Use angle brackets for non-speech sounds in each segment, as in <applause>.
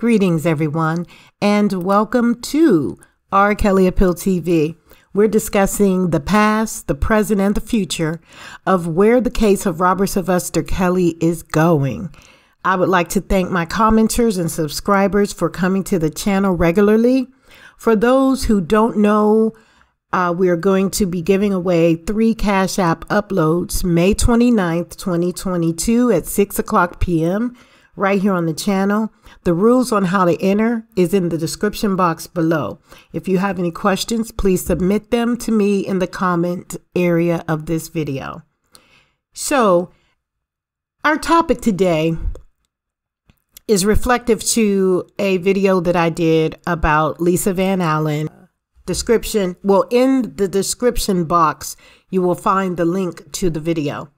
Greetings, everyone, and welcome to R. Kelly Appeal TV. We're discussing the past, the present, and the future of where the case of Robert Sylvester Kelly is going. I would like to thank my commenters and subscribers for coming to the channel regularly. For those who don't know, uh, we are going to be giving away three Cash App uploads May 29th, 2022 at 6 o'clock p.m. right here on the channel. The rules on how to enter is in the description box below. If you have any questions, please submit them to me in the comment area of this video. So, our topic today is reflective to a video that I did about Lisa Van Allen. Description, well, in the description box, you will find the link to the video.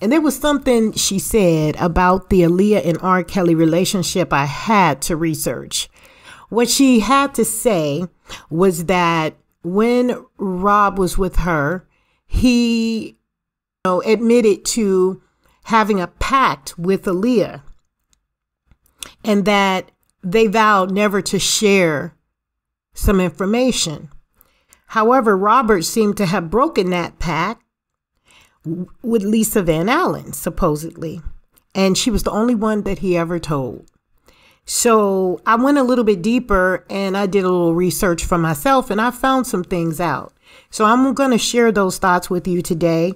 And there was something she said about the Aaliyah and R. Kelly relationship I had to research. What she had to say was that when Rob was with her, he you know, admitted to having a pact with Aaliyah and that they vowed never to share some information. However, Robert seemed to have broken that pact with Lisa Van Allen, supposedly. And she was the only one that he ever told. So I went a little bit deeper and I did a little research for myself and I found some things out. So I'm going to share those thoughts with you today.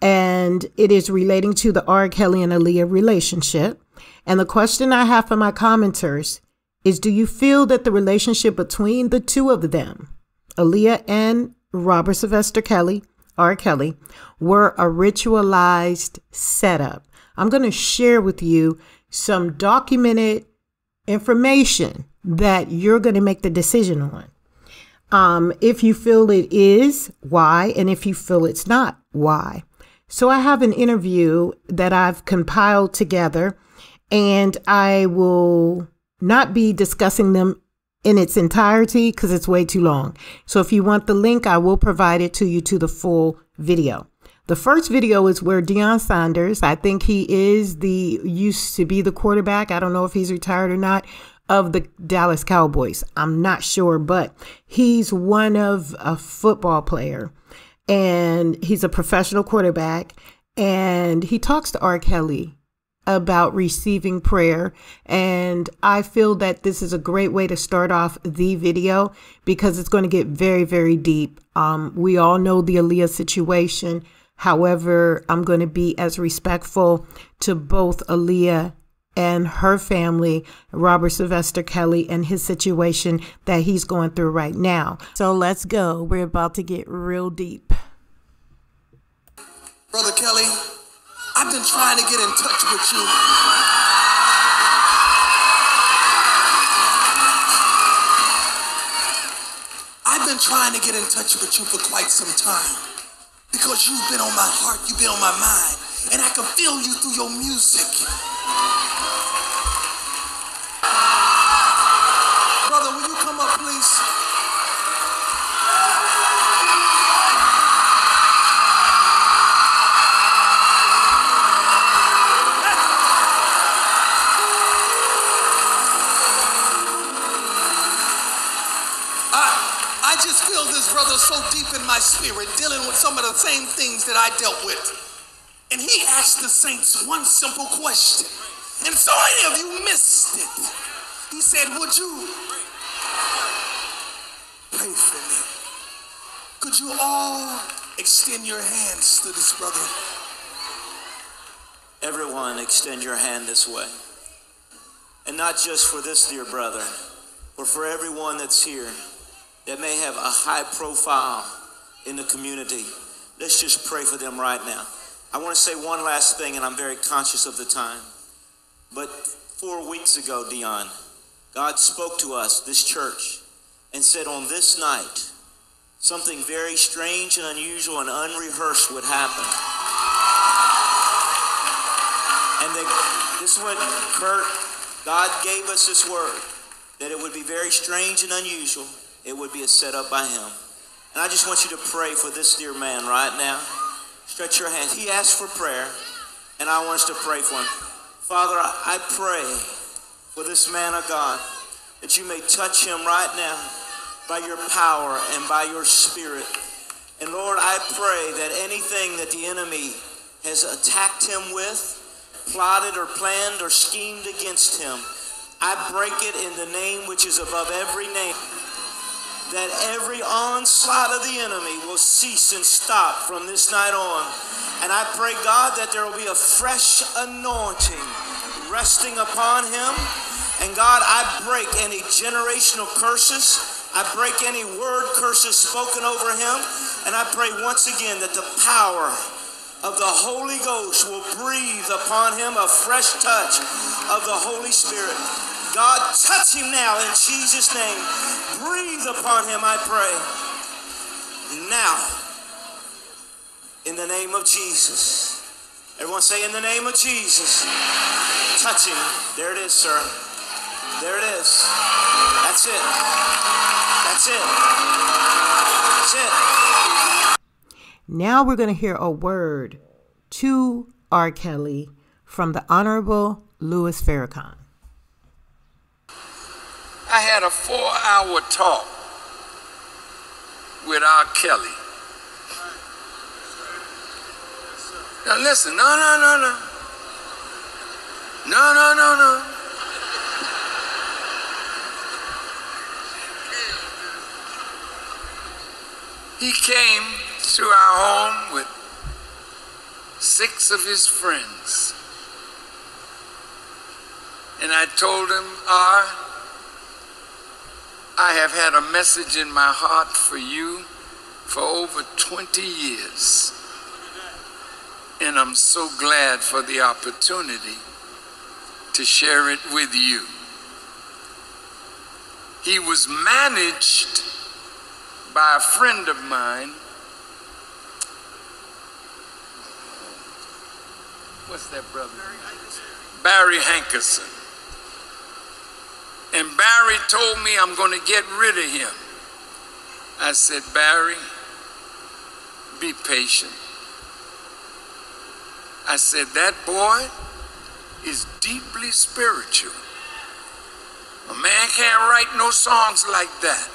And it is relating to the R. Kelly and Aaliyah relationship. And the question I have for my commenters is Do you feel that the relationship between the two of them, Aaliyah and Robert Sylvester Kelly, R. Kelly, were a ritualized setup. I'm going to share with you some documented information that you're going to make the decision on. Um, if you feel it is, why? And if you feel it's not, why? So I have an interview that I've compiled together, and I will not be discussing them in its entirety because it's way too long. So if you want the link, I will provide it to you to the full video. The first video is where Deion Sanders, I think he is the used to be the quarterback. I don't know if he's retired or not of the Dallas Cowboys. I'm not sure, but he's one of a football player and he's a professional quarterback and he talks to R. Kelly about receiving prayer. And I feel that this is a great way to start off the video because it's going to get very, very deep. Um, we all know the Aaliyah situation. However, I'm going to be as respectful to both Aaliyah and her family, Robert Sylvester Kelly, and his situation that he's going through right now. So let's go. We're about to get real deep. Brother Kelly, I've been trying to get in touch with you. I've been trying to get in touch with you for quite some time because you've been on my heart, you've been on my mind, and I can feel you through your music. Brother so deep in my spirit, dealing with some of the same things that I dealt with. And he asked the saints one simple question. And so many of you missed it. He said, Would you pray for me? Could you all extend your hands to this brother? Everyone, extend your hand this way. And not just for this dear brother, but for everyone that's here that may have a high profile in the community. Let's just pray for them right now. I want to say one last thing, and I'm very conscious of the time. But four weeks ago, Deion, God spoke to us, this church, and said on this night, something very strange and unusual and unrehearsed would happen. And that, this is what Kurt, God gave us this word, that it would be very strange and unusual it would be a setup by him. And I just want you to pray for this dear man right now. Stretch your hands. He asked for prayer, and I want us to pray for him. Father, I pray for this man of God, that you may touch him right now by your power and by your spirit. And Lord, I pray that anything that the enemy has attacked him with, plotted or planned or schemed against him, I break it in the name which is above every name. That every onslaught of the enemy will cease and stop from this night on. And I pray, God, that there will be a fresh anointing resting upon him. And God, I break any generational curses. I break any word curses spoken over him. And I pray once again that the power of the Holy Ghost will breathe upon him a fresh touch of the Holy Spirit. God, touch him now in Jesus' name. Breathe upon him, I pray. Now, in the name of Jesus. Everyone say, in the name of Jesus. Touch him. There it is, sir. There it is. That's it. That's it. That's it. Now we're going to hear a word to R. Kelly from the Honorable Louis Farrakhan. I had a four hour talk with R. Kelly. Now listen, no, no, no, no. No, no, no, no. He came to our home with six of his friends. And I told him, R, I have had a message in my heart for you for over 20 years. And I'm so glad for the opportunity to share it with you. He was managed by a friend of mine. What's that brother? Barry Hankerson. And Barry told me I'm going to get rid of him. I said, Barry, be patient. I said, that boy is deeply spiritual. A man can't write no songs like that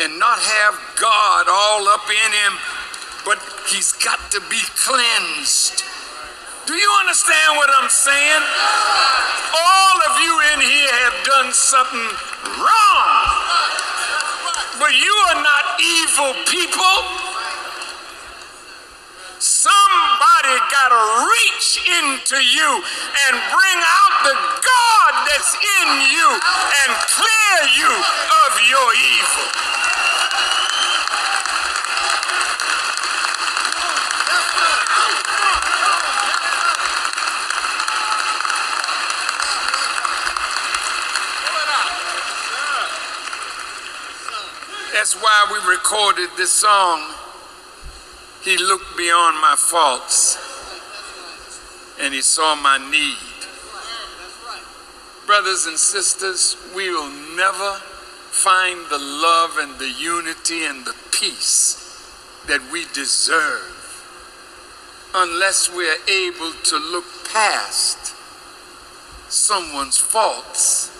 and not have God all up in him, but he's got to be cleansed. Do you understand what I'm saying? All of you in here have done something wrong. But you are not evil people. Somebody got to reach into you and bring out the God that's in you and clear you of your evil. That's why we recorded this song. He looked beyond my faults and he saw my need. Brothers and sisters, we will never find the love and the unity and the peace that we deserve unless we are able to look past someone's faults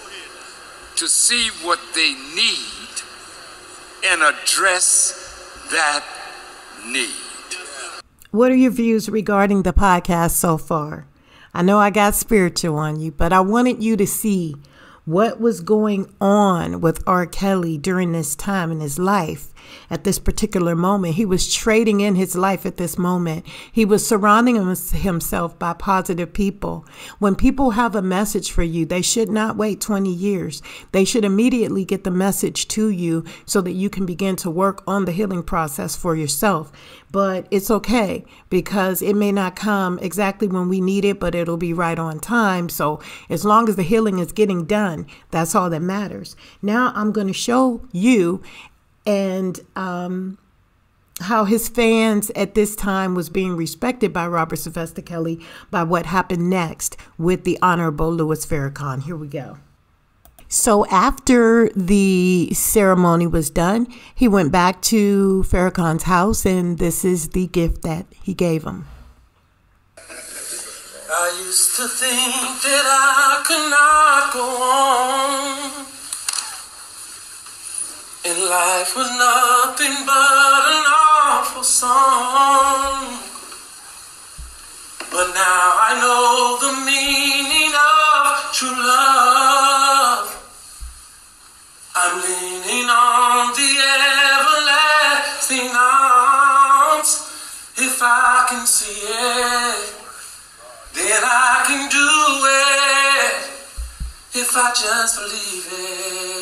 to see what they need and address that need. What are your views regarding the podcast so far? I know I got spiritual on you, but I wanted you to see what was going on with R. Kelly during this time in his life at this particular moment. He was trading in his life at this moment. He was surrounding himself by positive people. When people have a message for you, they should not wait 20 years. They should immediately get the message to you so that you can begin to work on the healing process for yourself. But it's okay because it may not come exactly when we need it, but it'll be right on time. So as long as the healing is getting done, that's all that matters. Now I'm going to show you and um, how his fans at this time was being respected by Robert Sylvester Kelly by what happened next with the Honorable Louis Farrakhan. Here we go. So after the ceremony was done, he went back to Farrakhan's house, and this is the gift that he gave him. I used to think that I could not go on. And life was nothing but an awful song. But now I know the meaning of true love. I'm leaning on the everlasting arms. If I can see it, then I can do it. If I just believe it,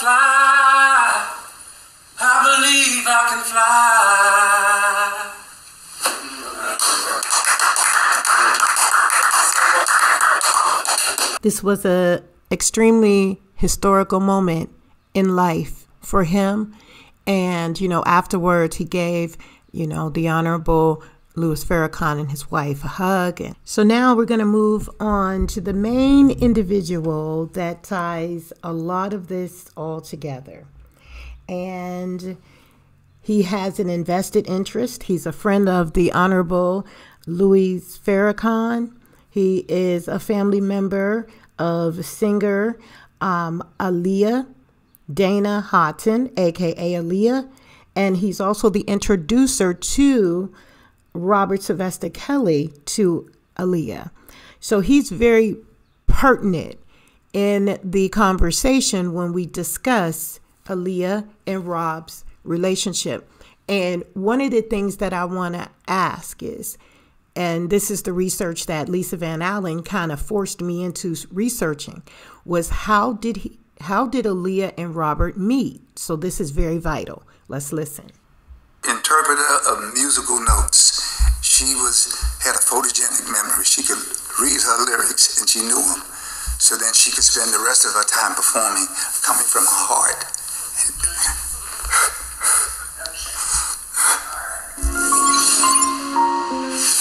fly. I believe I can fly. This was a extremely historical moment in life for him. And, you know, afterwards he gave, you know, the Honorable Louis Farrakhan and his wife a hug. And so now we're going to move on to the main individual that ties a lot of this all together. And he has an invested interest. He's a friend of the Honorable Louis Farrakhan. He is a family member of singer um, Aaliyah Dana Haughton, aka Aaliyah, and he's also the introducer to Robert Sylvester Kelly to Aaliyah. So he's very pertinent in the conversation when we discuss Aaliyah and Rob's relationship. And one of the things that I want to ask is, and this is the research that Lisa Van Allen kind of forced me into researching, was how did he how did Aaliyah and Robert meet? So this is very vital. Let's listen. Interpreter of musical notes. She was had a photogenic memory. She could read her lyrics and she knew them. So then she could spend the rest of her time performing, coming from her heart.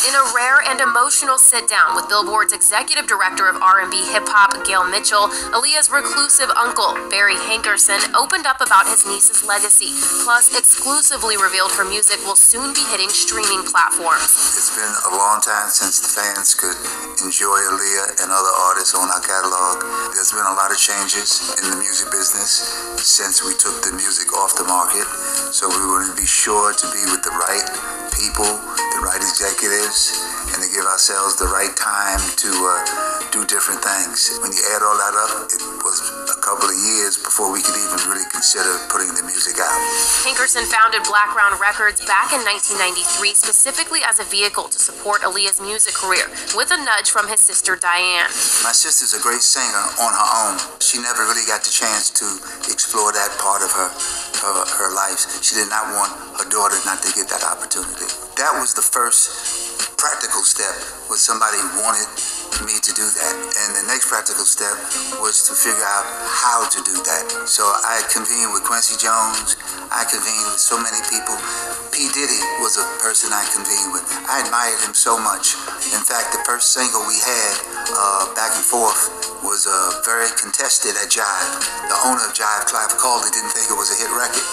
In a rare and emotional sit-down with Billboard's executive director of R&B hip-hop, Gail Mitchell, Aaliyah's reclusive uncle, Barry Hankerson, opened up about his niece's legacy, plus exclusively revealed her music will soon be hitting streaming platforms. It's been a long time since the fans could enjoy Aaliyah and other artists on our catalog. There's been a lot of changes in the music business since we took the music off the market. So we want to be sure to be with the right people, right executives, and to give ourselves the right time to uh, do different things. When you add all that up, it couple of years before we could even really consider putting the music out. Hankerson founded Blackground Records back in 1993 specifically as a vehicle to support Aaliyah's music career, with a nudge from his sister Diane. My sister's a great singer on her own. She never really got the chance to explore that part of her her, her life. She did not want her daughter not to get that opportunity. That was the first practical step was somebody wanted me to do that. And the next practical step was to figure out how to do that. So I convened with Quincy Jones. I convened with so many people. P. Diddy was a person I convened with. I admired him so much. In fact, the first single we had uh, back and forth was uh, very contested at Jive. The owner of Jive, Clive Calder, didn't think it was a hit record.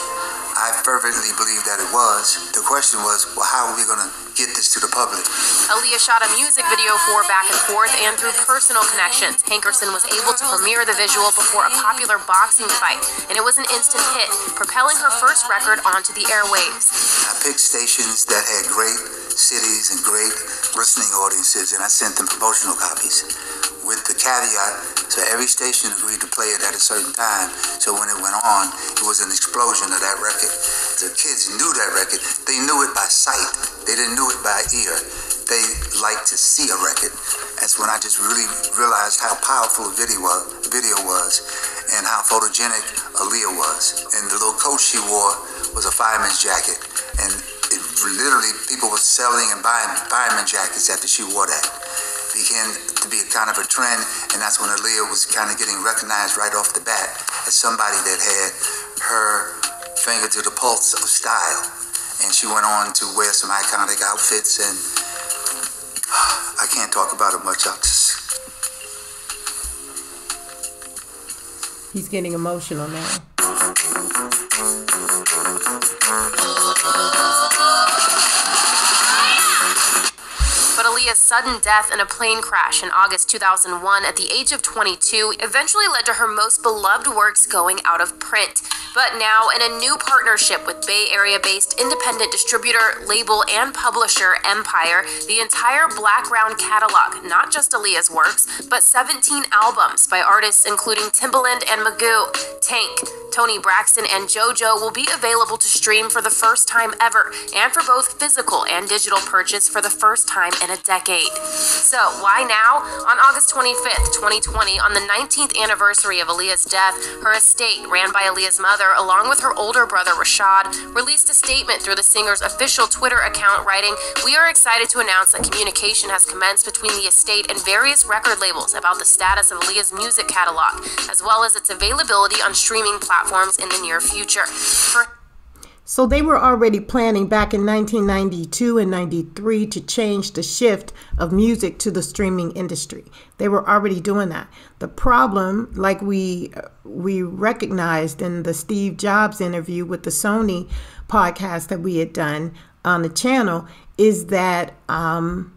I fervently believe that it was. The question was, well, how are we going to get this to the public? Aaliyah shot a music video for Back and Forth, and through personal connections, Hankerson was able to premiere the visual before a popular boxing fight, and it was an instant hit, propelling her first record onto the airwaves. I picked stations that had great cities and great listening audiences, and I sent them promotional copies with the caveat so every station agreed to play it at a certain time. So when it went on, it was an explosion of that record. The kids knew that record. They knew it by sight. They didn't know it by ear. They liked to see a record. That's when I just really realized how powerful video was, video was and how photogenic Aaliyah was. And the little coat she wore was a fireman's jacket. And it literally, people were selling and buying fireman jackets after she wore that began to be kind of a trend, and that's when Aaliyah was kind of getting recognized right off the bat as somebody that had her finger to the pulse of style. And she went on to wear some iconic outfits, and <sighs> I can't talk about it much. I'll just He's getting emotional now. Aaliyah's sudden death in a plane crash in August 2001 at the age of 22 eventually led to her most beloved works going out of print. But now, in a new partnership with Bay Area based independent distributor, label, and publisher Empire, the entire Blackground catalog, not just Aaliyah's works, but 17 albums by artists including Timbaland and Magoo, Tank, Toni Braxton, and JoJo will be available to stream for the first time ever, and for both physical and digital purchase for the first time in a decade. So, why now? On August 25th, 2020, on the 19th anniversary of Aaliyah's death, her estate, ran by Aaliyah's mother, along with her older brother Rashad, released a statement through the singer's official Twitter account writing, We are excited to announce that communication has commenced between the estate and various record labels about the status of Aaliyah's music catalog, as well as its availability on streaming platforms in the near future. For So they were already planning back in 1992 and 93 to change the shift of music to the streaming industry. They were already doing that. The problem, like we we recognized in the Steve Jobs interview with the Sony podcast that we had done on the channel, is that um,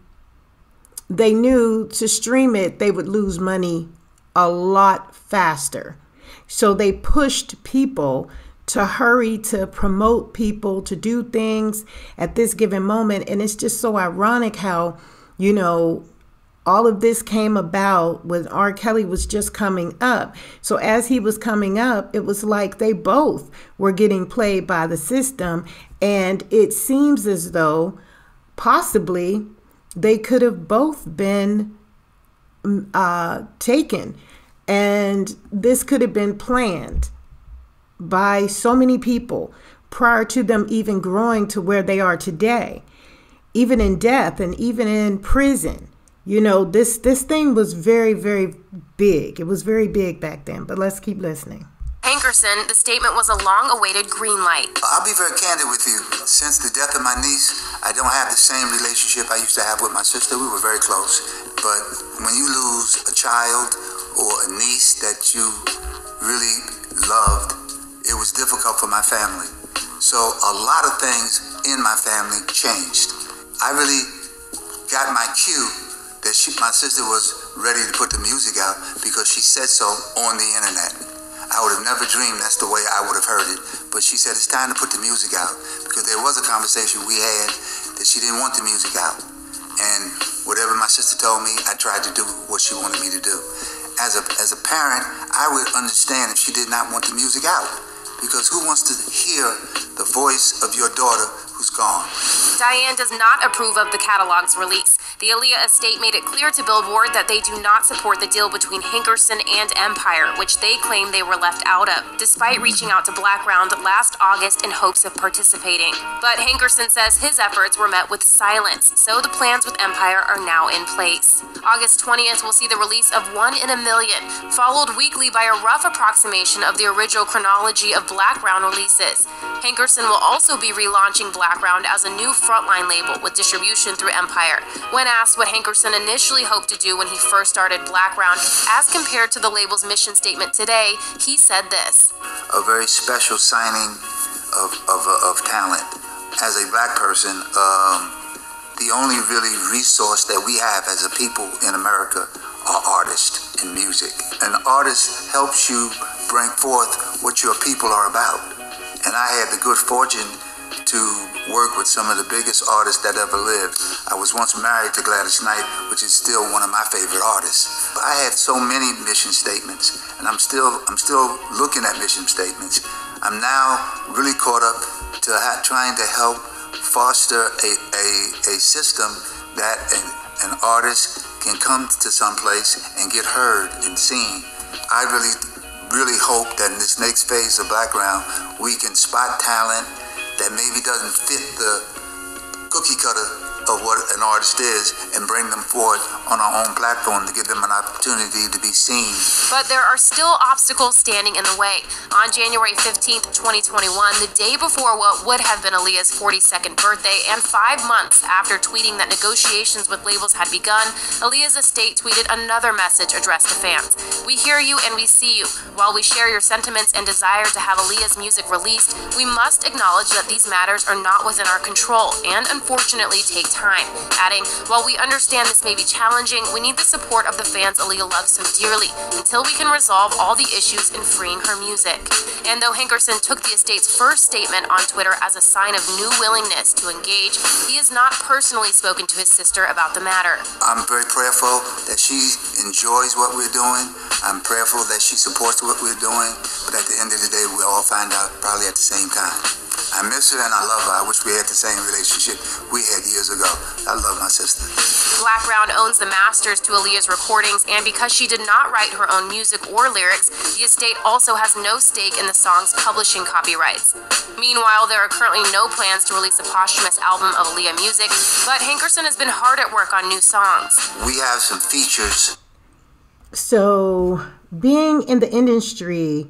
they knew to stream it they would lose money a lot faster. So they pushed people to hurry to promote people to do things at this given moment. And it's just so ironic how, you know, all of this came about when R. Kelly was just coming up. So as he was coming up, it was like they both were getting played by the system. And it seems as though possibly they could have both been uh, taken. And this could have been planned by so many people prior to them even growing to where they are today even in death and even in prison you know this this thing was very very big it was very big back then but let's keep listening Hankerson, the statement was a long awaited green light. I'll be very candid with you. Since the death of my niece, I don't have the same relationship I used to have with my sister. We were very close. But when you lose a child or a niece that you really loved, it was difficult for my family. So a lot of things in my family changed. I really got my cue that she, my sister was ready to put the music out because she said so on the internet. I would have never dreamed that's the way I would have heard it. But she said it's time to put the music out because there was a conversation we had that she didn't want the music out. And whatever my sister told me, I tried to do what she wanted me to do. As a, as a parent, I would understand if she did not want the music out because who wants to hear the voice of your daughter who's gone? Diane does not approve of the catalog's release. The Aaliyah estate made it clear to Billboard that they do not support the deal between Hankerson and Empire, which they claim they were left out of, despite reaching out to Blackground last August in hopes of participating. But Hankerson says his efforts were met with silence, so the plans with Empire are now in place. August 20th will see the release of One in a Million, followed weekly by a rough approximation of the original chronology of Blackground releases. Hankerson will also be relaunching Blackground as a new frontline label with distribution through Empire. When asked what Hankerson initially hoped to do when he first started Blackground, as compared to the label's mission statement today, he said this A very special signing of, of, of talent. As a black person, um, the only really resource that we have as a people in America are artists in music. An artist helps you bring forth what your people are about. And I had the good fortune to work with some of the biggest artists that ever lived. I was once married to Gladys Knight, which is still one of my favorite artists. I had so many mission statements, and I'm still I'm still looking at mission statements. I'm now really caught up to trying to help foster a, a, a system that an, an artist can come to some place and get heard and seen. I really really hope that in this next phase of Black background we can spot talent that maybe doesn't fit the cookie cut of what an artist is and bring them forward on our own platform to give them an opportunity to be seen. But there are still obstacles standing in the way. On January 15th, 2021, the day before what would have been Aaliyah's 42nd birthday and five months after tweeting that negotiations with labels had begun, Aaliyah's estate tweeted another message addressed to fans. We hear you and we see you. While we share your sentiments and desire to have Aaliyah's music released, we must acknowledge that these matters are not within our control and unfortunately take time. Adding, while we understand this may be challenging, we need the support of the fans Aaliyah loves so dearly until we can resolve all the issues in freeing her music. And though Hankerson took the estate's first statement on Twitter as a sign of new willingness to engage, he has not personally spoken to his sister about the matter. I'm very prayerful that she enjoys what we're doing. I'm prayerful that she supports what we're doing. But at the end of the day, we'll all find out probably at the same time. I miss her and I love her. I wish we had the same relationship we had years ago. I love my sister. Blackground owns the masters to Aaliyah's recordings, and because she did not write her own music or lyrics, the estate also has no stake in the song's publishing copyrights. Meanwhile, there are currently no plans to release a posthumous album of Aaliyah music, but Hankerson has been hard at work on new songs. We have some features. So, being in the industry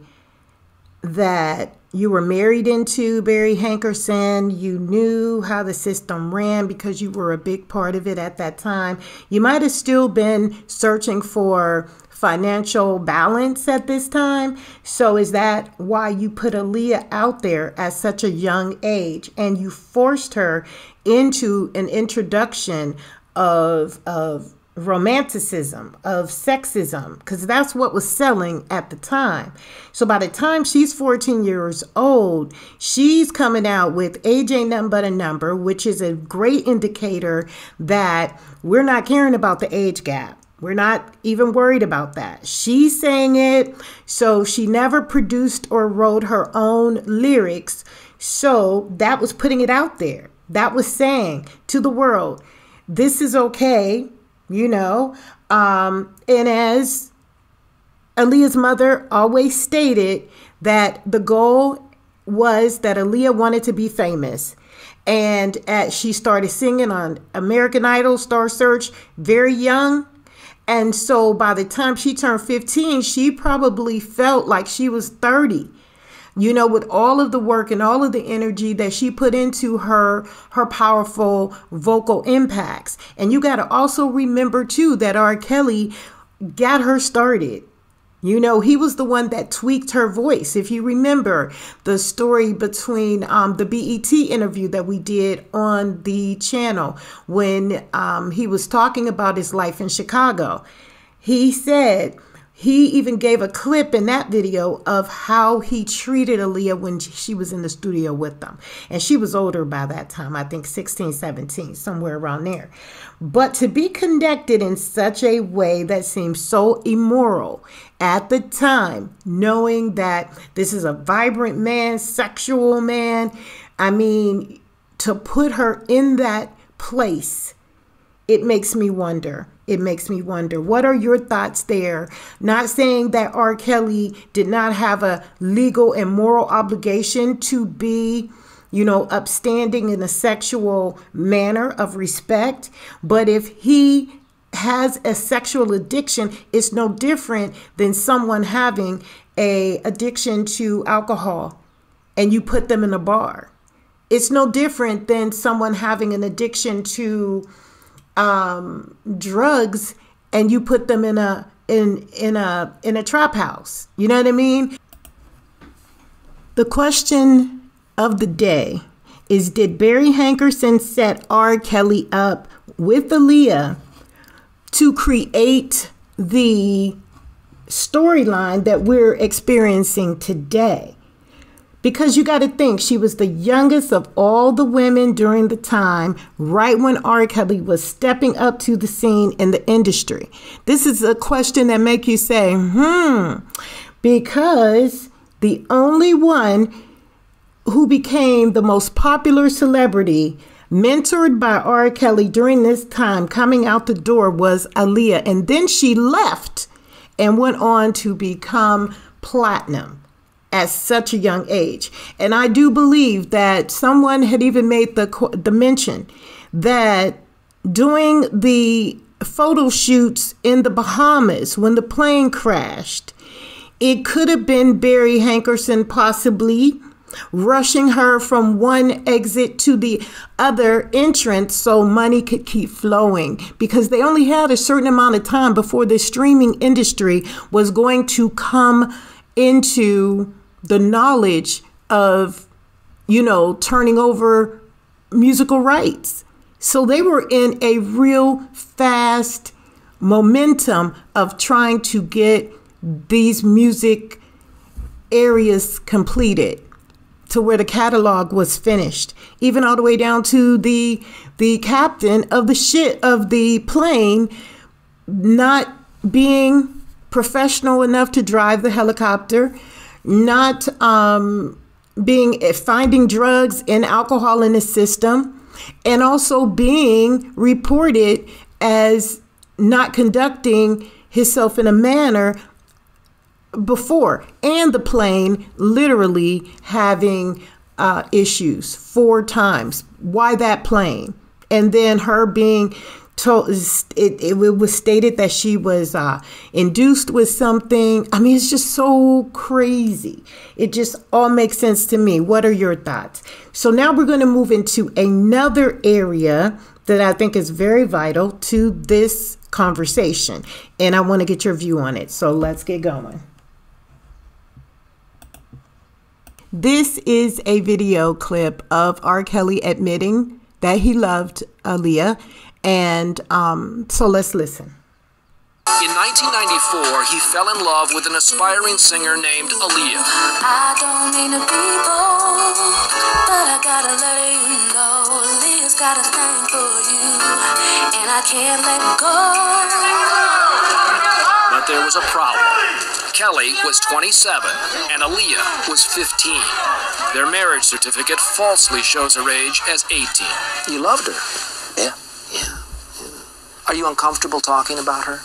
that you were married into Barry Hankerson. You knew how the system ran because you were a big part of it at that time. You might have still been searching for financial balance at this time. So, is that why you put Aaliyah out there at such a young age and you forced her into an introduction of, of romanticism, of sexism, because that's what was selling at the time. So by the time she's 14 years old, she's coming out with ain't nothing but a number, which is a great indicator that we're not caring about the age gap. We're not even worried about that. She's saying it, so she never produced or wrote her own lyrics. So that was putting it out there. That was saying to the world, this is okay you know. Um, and as Aaliyah's mother always stated, that the goal was that Aaliyah wanted to be famous. And she started singing on American Idol, Star Search, very young. And so by the time she turned 15, she probably felt like she was 30 you know with all of the work and all of the energy that she put into her her powerful vocal impacts and you got to also remember too that R. Kelly got her started you know, he was the one that tweaked her voice. If you remember the story between um, the BET interview that we did on the channel when um, he was talking about his life in Chicago, he said, he even gave a clip in that video of how he treated Aaliyah when she was in the studio with them. And she was older by that time, I think 16, 17, somewhere around there. But to be conducted in such a way that seems so immoral at the time, knowing that this is a vibrant man, sexual man, I mean, to put her in that place, it makes me wonder it makes me wonder what are your thoughts there? Not saying that R. Kelly did not have a legal and moral obligation to be you know, upstanding in a sexual manner of respect. But if he has a sexual addiction, it's no different than someone having a addiction to alcohol and you put them in a bar. It's no different than someone having an addiction to um, drugs and you put them in a in in a in a trap house. You know what I mean? The question of the day is did Barry Hankerson set R. Kelly up with Aaliyah to create the storyline that we're experiencing today? Because you got to think, she was the youngest of all the women during the time, right when R. Kelly was stepping up to the scene in the industry. This is a question that make you say, hmm, because the only one who became the most popular celebrity mentored by R. Kelly during this time coming out the door was Aaliyah. And then she left and went on to become platinum at such a young age. And I do believe that someone had even made the the mention that doing the photo shoots in the Bahamas when the plane crashed, it could have been Barry Hankerson possibly rushing her from one exit to the other entrance so money could keep flowing because they only had a certain amount of time before the streaming industry was going to come into the knowledge of you know turning over musical rights. So they were in a real fast momentum of trying to get these music areas completed to where the catalog was finished, even all the way down to the the captain of the ship of the plane not being professional enough to drive the helicopter, not um, being finding drugs and alcohol in the system, and also being reported as not conducting himself in a manner before, and the plane literally having uh, issues four times. Why that plane? And then her being told, it, it was stated that she was uh, induced with something. I mean, it's just so crazy. It just all makes sense to me. What are your thoughts? So now we're going to move into another area that I think is very vital to this conversation. And I want to get your view on it. So let's get going. This is a video clip of R. Kelly admitting that he loved Aaliyah. And um, so let's listen. In 1994, he fell in love with an aspiring singer named Aaliyah. I don't mean to be bold, but I gotta let you know Aaliyah's got a thing for you, and I can't let go. But there was a problem. Kelly was 27 and Aaliyah was 15. Their marriage certificate falsely shows her age as 18. You loved her? Yeah. Yeah. Are you uncomfortable talking about her?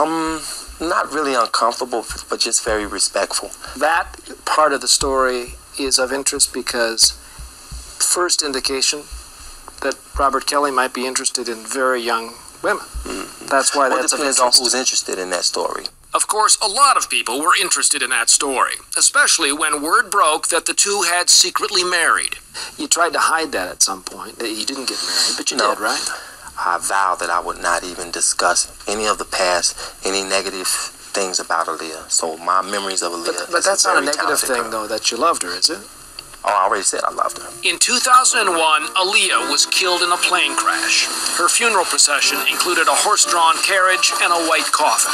Um, not really uncomfortable, but just very respectful. That part of the story is of interest because first indication that Robert Kelly might be interested in very young women. Mm-hmm. That's why well, that's it depends on who's interested in that story. Of course, a lot of people were interested in that story, especially when word broke that the two had secretly married. You tried to hide that at some point. that You didn't get married, but you no. did, right? I vowed that I would not even discuss any of the past, any negative things about Aaliyah. So my memories of Aaliyah. But, but that's not a negative thing, girl. though, that you loved her, is it? Oh, I already said I loved her. In 2001, Aaliyah was killed in a plane crash. Her funeral procession included a horse-drawn carriage and a white coffin.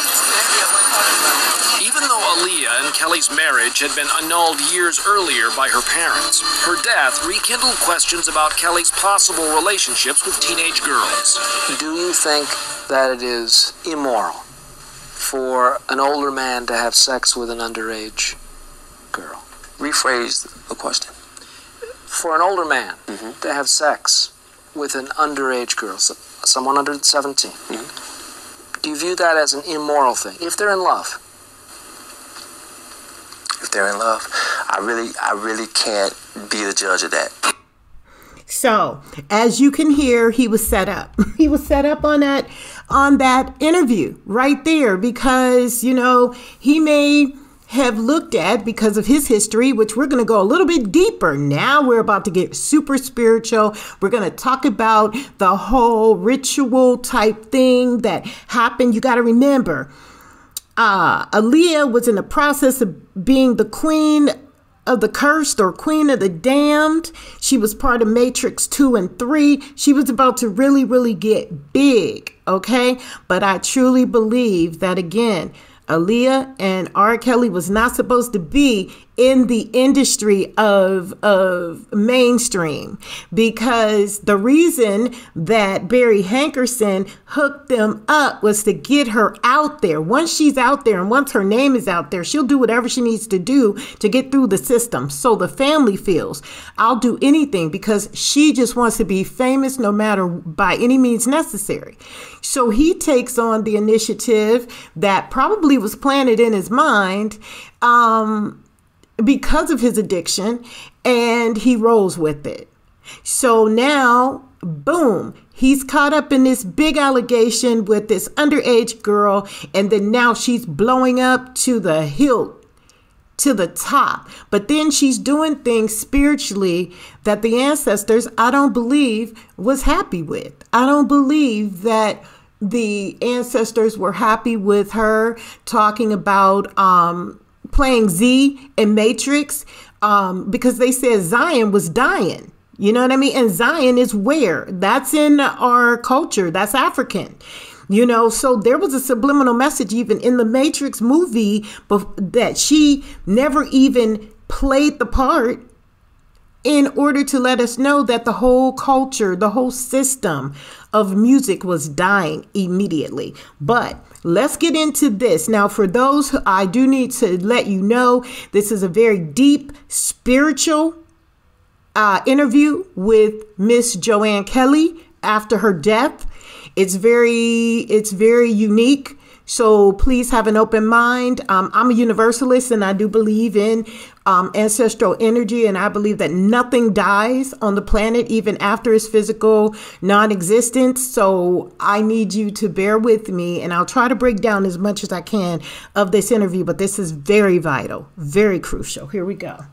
Even though Aaliyah and Kelly's marriage had been annulled years earlier by her parents, her death rekindled questions about Kelly's possible relationships with teenage girls. Do you think that it is immoral for an older man to have sex with an underage girl? Rephrase the question for an older man mm-hmm. to have sex with an underage girl, someone under 17, mm-hmm. do you view that as an immoral thing? If they're in love, if they're in love, I really, I really can't be the judge of that. So, as you can hear, he was set up. <laughs> he was set up on that on that interview right there because, you know, he may have looked at because of his history, which we're going to go a little bit deeper. Now we're about to get super spiritual. We're going to talk about the whole ritual type thing that happened. You got to remember, uh, Aaliyah was in the process of being the queen of the cursed or queen of the damned. She was part of Matrix 2 and 3. She was about to really, really get big, okay? But I truly believe that, again, Aaliyah and R. Kelly was not supposed to be in the industry of of mainstream because the reason that Barry Hankerson hooked them up was to get her out there. Once she's out there and once her name is out there, she'll do whatever she needs to do to get through the system. So the family feels I'll do anything because she just wants to be famous no matter by any means necessary. So he takes on the initiative that probably was planted in his mind um, because of his addiction and he rolls with it. So now, boom, he's caught up in this big allegation with this underage girl, and then now she's blowing up to the hilt to the top. But then she's doing things spiritually that the ancestors, I don't believe, was happy with. I don't believe that the ancestors were happy with her talking about um, playing Z and Matrix um, because they said Zion was dying. You know what I mean? And Zion is where? That's in our culture. That's African. You know, so there was a subliminal message even in the Matrix movie that she never even played the part in order to let us know that the whole culture, the whole system of music was dying immediately. But let's get into this. Now, for those, I do need to let you know this is a very deep spiritual uh, interview with Miss JoAnn Kelly after her death. It's very it's very unique. So please have an open mind. Um, I'm a universalist and I do believe in um, ancestral energy, and I believe that nothing dies on the planet even after its physical non existence. So I need you to bear with me, and I'll try to break down as much as I can of this interview, but this is very vital, very crucial. Here we go.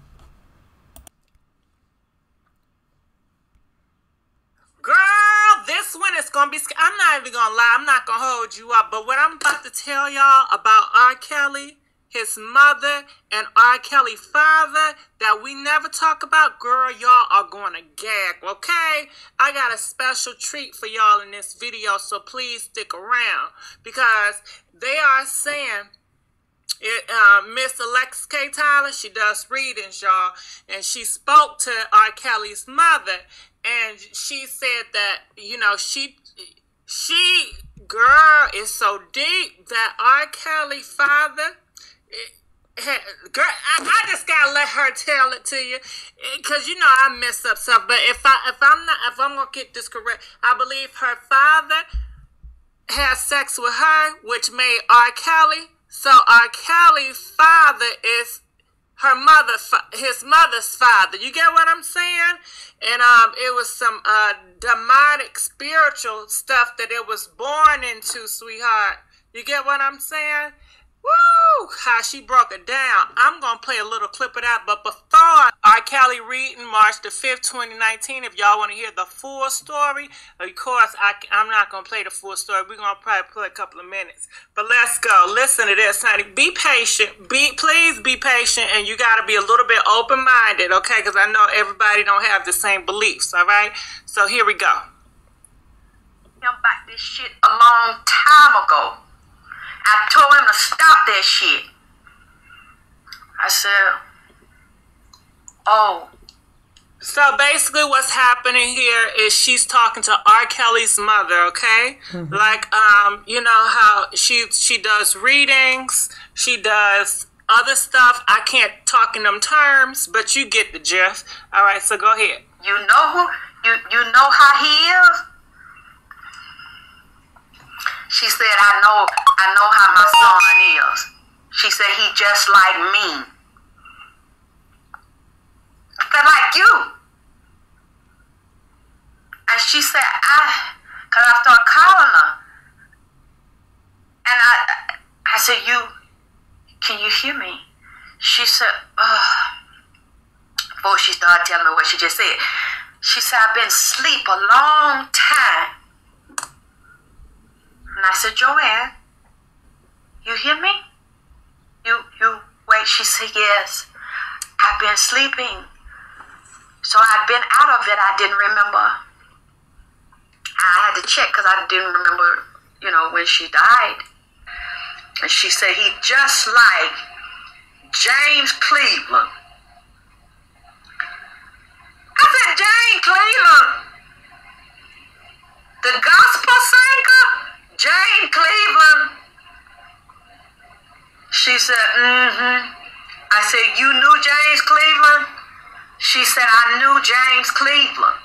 Girl, this one is gonna be. I'm not even gonna lie. I'm not gonna hold you up. But what I'm about to tell y'all about R. Kelly, his mother, and R. Kelly father that we never talk about, girl, y'all are gonna gag. Okay? I got a special treat for y'all in this video, so please stick around because they are saying. It, uh, Miss Alex K. Tyler, she does readings, y'all, and she spoke to R. Kelly's mother, and she said that you know she she girl is so deep that R. Kelly father. <laughs> girl, I, I, just gotta let her tell it to you, cause you know I mess up stuff. But if I if I'm not if I'm gonna get this correct, I believe her father had sex with her, which made R. Kelly. So R. Kelly's father is her mother, his mother's father. You get what I'm saying? And um, it was some uh, demonic spiritual stuff that it was born into, sweetheart. You get what I'm saying? Woo! How she broke it down. I'm going to play a little clip of that. But before R. Kelly reading March the 5th, 2019, if y'all want to hear the full story, of course, I, I'm not going to play the full story. We're going to probably play a couple of minutes. But let's go. Listen to this, honey. Be patient. Be Please be patient. And you got to be a little bit open-minded, okay? Because I know everybody don't have the same beliefs, all right? So here we go. About this shit a long time ago. I told him to stop that shit. I said, oh. So basically, what's happening here is she's talking to R. Kelly's mother. Okay, mm-hmm. like um, you know how she she does readings, she does other stuff. I can't talk in them terms, but you get the gist. All right, so go ahead. You know who you you know how he is. She said, I know, I know how my son is. She said, he just like me. But like you. And she said, I, cause I started calling her. And I, I said, you, can you hear me? She said, oh. Before she started telling me what she just said, she said, I've been asleep a long time. JoAnn, you hear me? You, you, wait. She said, yes. I've been sleeping. So I'd been out of it. I didn't remember. I had to check because I didn't remember, you know, when she died. And she said, he just like James Cleveland. I said, James Cleveland, the gospel singer? James Cleveland. She said, mm-hmm. I said, you knew James Cleveland? She said, I knew James Cleveland.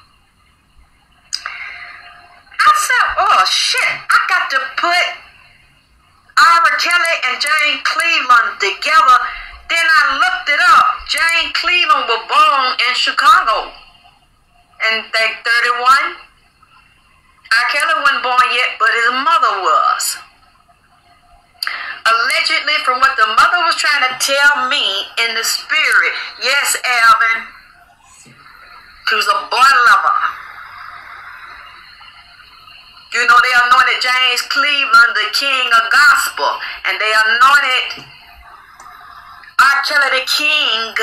I said, oh shit, I got to put R. Kelly and James Cleveland together Then I looked it up. James Cleveland was born in Chicago in 31. Kelly wasn't born yet, but his mother was. Allegedly, from what the mother was trying to tell me in the spirit, yes, Alvin, she was a boy lover. You know, they anointed James Cleveland the king of gospel, and they anointed R. Kelly the king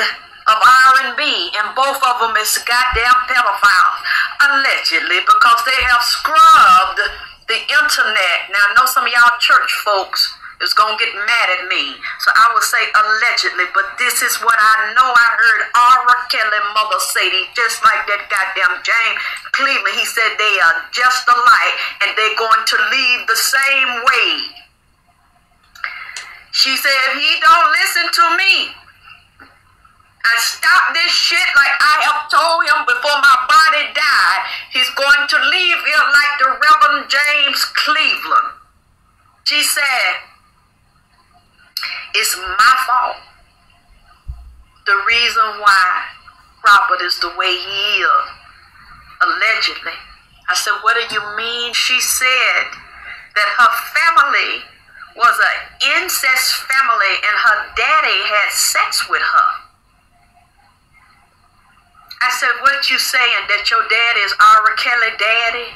of R&B, and both of them is goddamn pedophiles, allegedly, because they have scrubbed the internet. Now, I know some of y'all church folks is gonna get mad at me, so I will say allegedly, but this is what I know. I heard R. Kelly mother say just like that goddamn James Cleveland. He said they are just alike, and they're going to leave the same way. She said, he don't listen to me, and stop this shit like I have told him before my body died. He's going to leave here like the Reverend James Cleveland. She said, It's my fault. The reason why Robert is the way he is, allegedly. I said, What do you mean? She said that her family was an incest family and her daddy had sex with her. I said, what you saying, that your dad is R. Kelly daddy?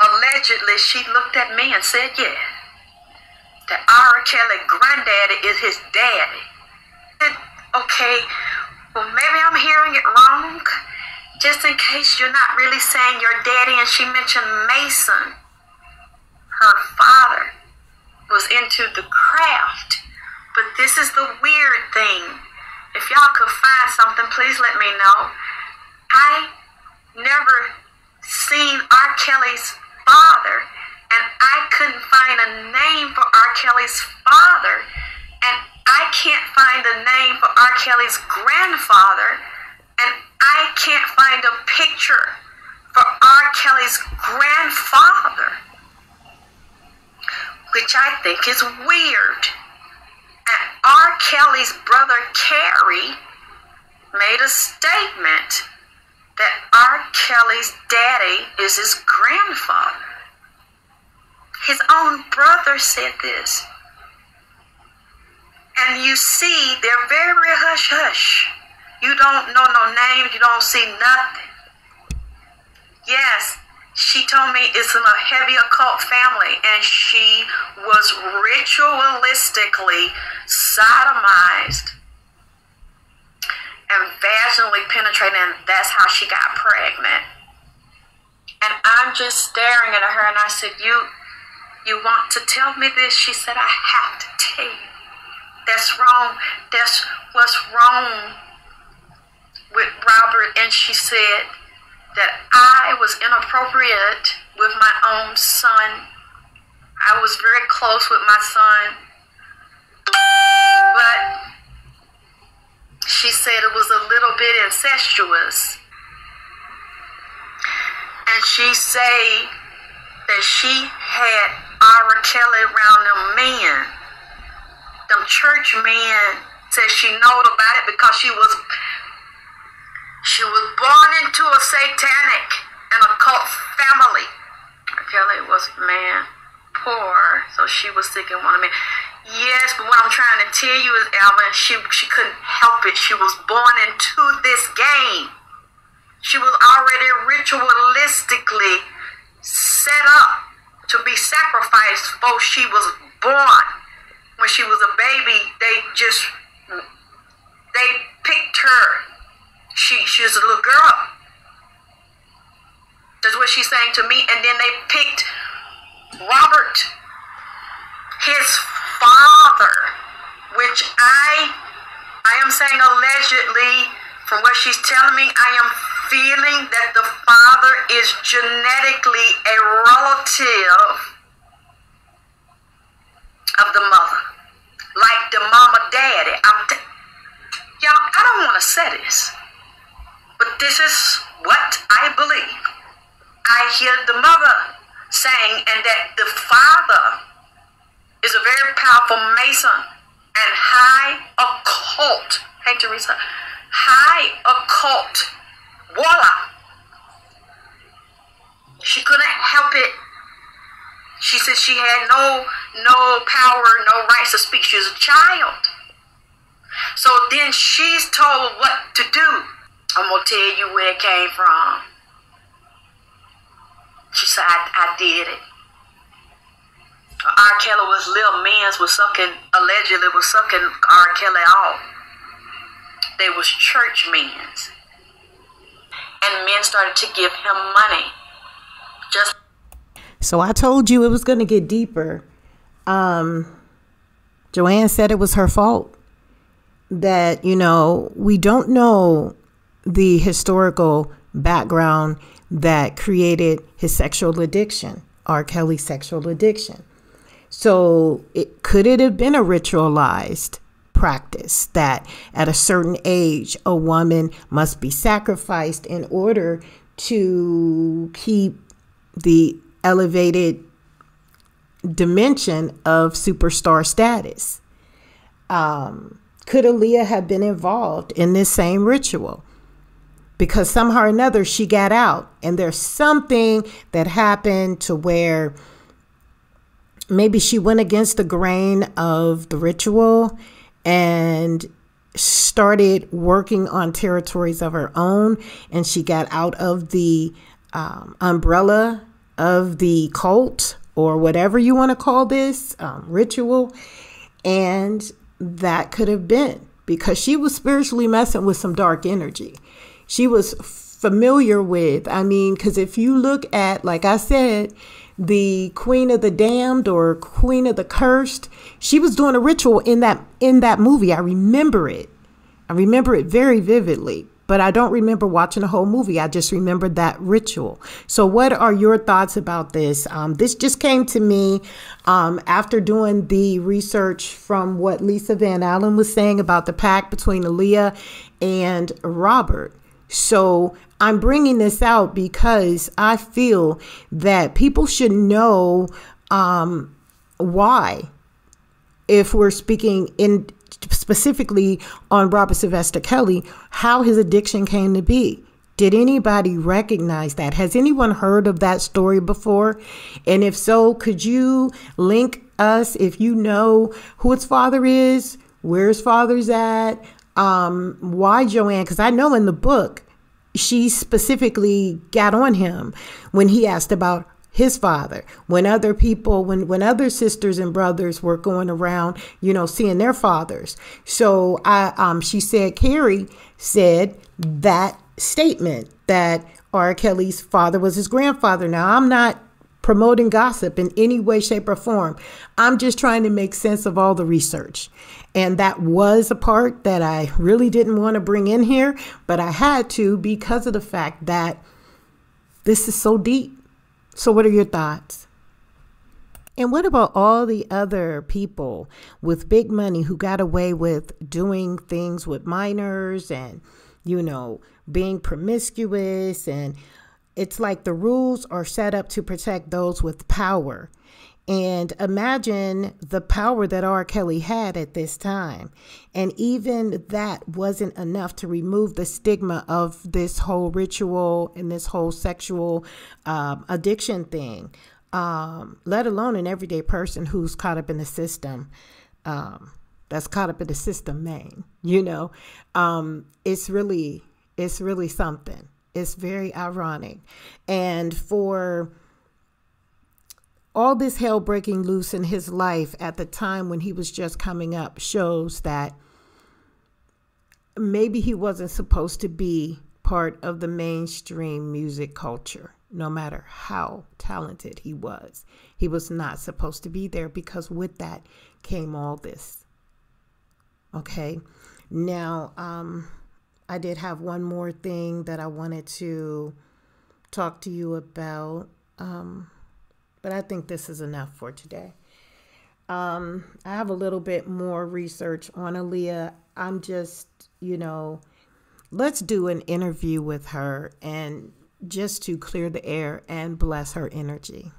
Allegedly, she looked at me and said, yeah. That R. Kelly granddaddy is his daddy. Said, okay, well, maybe I'm hearing it wrong. Just in case you're not really saying your daddy, and she mentioned Mason, her father, was into the craft but this is the weird thing. If y'all could find something, please let me know. I never seen R. Kelly's father, and I couldn't find a name for R. Kelly's father, and I can't find a name for R. Kelly's grandfather, and I can't find a picture for R. Kelly's grandfather, which I think is weird. R. Kelly's brother Carey made a statement that R. Kelly's daddy is his grandfather. His own brother said this. And you see, they're very hush hush. You don't know no names, you don't see nothing. Yes, she told me it's in a heavy occult family and she was ritualistically sodomized and vaginally penetrated and that's how she got pregnant. And i'm just staring at her and i said you you want to tell me this? She said i have to tell you. That's wrong. That's what's wrong with robert. And she said that I was inappropriate with my own son. I was very close with my son. But she said it was a little bit incestuous. And she say that she had R. Kelly around them men. Them church men said she knowed about it because she was she was born into a satanic and occult family. Kelly was man poor, so she was seeking one of me. Yes, but what I'm trying to tell you is, Alvin, she she couldn't help it. She was born into this game. She was already ritualistically set up to be sacrificed before she was born. When she was a baby, they just they picked her she she was a little girl. That's what she's saying to me. And then they picked Robert, his father, which I I am saying allegedly, from what she's telling me, I am feeling that the father is genetically a relative of the mother. Like the mama daddy. I'm t- Y'all, I don't want to say this. But this is what I believe. I hear the mother saying, and that the father is a very powerful Mason and high occult. Hey, Teresa. High occult Voila. She couldn't help it. She said she had no no power, no rights to speak. She was a child. So then she's told what to do. I'm gonna tell you where it came from. She said, I, I did it. R. Kelly was little men's was sucking allegedly was sucking R. Kelly off. They was church men's. And men started to give him money. Just so I told you it was gonna get deeper. Um JoAnn said it was her fault. That, you know, we don't know the historical background that created his sexual addiction, R. Kelly's sexual addiction. So, it, could it have been a ritualized practice that at a certain age a woman must be sacrificed in order to keep the elevated dimension of superstar status? Um, could Aaliyah have been involved in this same ritual? Because somehow or another she got out. And there's something that happened to where maybe she went against the grain of the ritual and started working on territories of her own. And she got out of the um, umbrella of the cult or whatever you want to call this um, ritual. And that could have been because she was spiritually messing with some dark energy she was familiar with. I mean, because if you look at, like I said, the Queen of the Damned or Queen of the Cursed, she was doing a ritual in that in that movie. I remember it. I remember it very vividly, but I don't remember watching the whole movie. I just remember that ritual. So, what are your thoughts about this? Um, this just came to me um, after doing the research from what Lisa Van Allen was saying about the pact between Aaliyah and Robert. So I'm bringing this out because I feel that people should know um, why, if we're speaking in specifically on Robert Sylvester Kelly, how his addiction came to be. Did anybody recognize that? Has anyone heard of that story before? And if so, could you link us if you know who its father is, where his father's at, um, why JoAnn? Because I know in the book, she specifically got on him when he asked about his father. When other people when when other sisters and brothers were going around you know seeing their fathers. So i um she said Carey said that statement that r. Kelly's father was his grandfather. Now i'm not promoting gossip in any way shape or form. I'm just trying to make sense of all the research and that was a part that I really didn't want to bring in here, but I had to because of the fact that this is so deep. So, what are your thoughts? And what about all the other people with big money who got away with doing things with minors and, you know, being promiscuous? And it's like the rules are set up to protect those with power. And imagine the power that R. Kelly had at this time. And even that wasn't enough to remove the stigma of this whole ritual and this whole sexual um, addiction thing, um, let alone an everyday person who's caught up in the system. Um, that's caught up in the system, man. You know, um, it's really, it's really something. It's very ironic. And for all this hell breaking loose in his life at the time when he was just coming up shows that maybe he wasn't supposed to be part of the mainstream music culture, no matter how talented he was. He was not supposed to be there because with that came all this. Okay. Now, um, I did have one more thing that I wanted to talk to you about. Um, but I think this is enough for today. Um, I have a little bit more research on Aaliyah. I'm just, you know, let's do an interview with her and just to clear the air and bless her energy.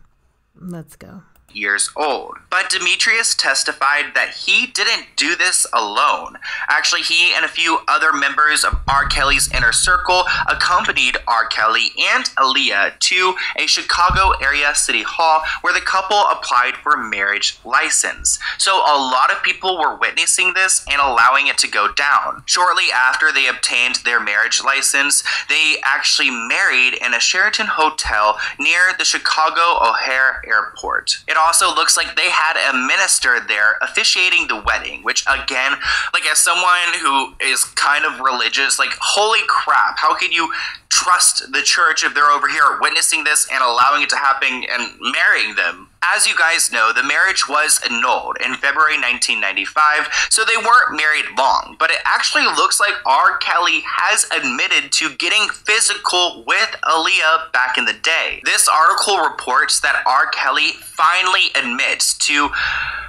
Let's go. Years old. But Demetrius testified that he didn't do this alone. Actually, he and a few other members of R. Kelly's inner circle accompanied R. Kelly and Aaliyah to a Chicago area city hall where the couple applied for marriage license. So a lot of people were witnessing this and allowing it to go down. Shortly after they obtained their marriage license, they actually married in a Sheraton hotel near the Chicago O'Hare Airport. It also looks like they had a minister there officiating the wedding, which again, like as someone who is kind of religious, like holy crap, how can you trust the church if they're over here witnessing this and allowing it to happen and marrying them? As you guys know, the marriage was annulled in February 1995, so they weren't married long. But it actually looks like R. Kelly has admitted to getting physical with Aaliyah back in the day. This article reports that R. Kelly finally admits to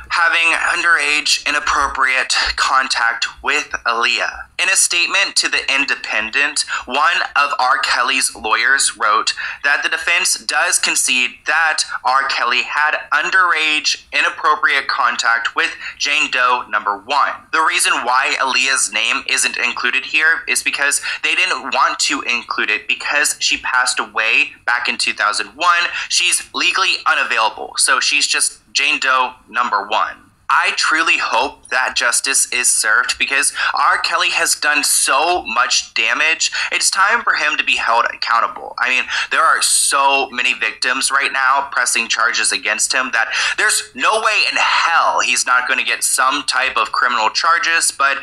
having underage inappropriate contact with Aaliyah. In a statement to The Independent, one of R. Kelly's lawyers wrote that the defense does concede that R. Kelly had underage inappropriate contact with Jane Doe number one. The reason why Aaliyah's name isn't included here is because they didn't want to include it because she passed away back in 2001. She's legally unavailable, so she's just Jane Doe number one. I truly hope that justice is served because R. Kelly has done so much damage. It's time for him to be held accountable. I mean, there are so many victims right now pressing charges against him that there's no way in hell he's not going to get some type of criminal charges, but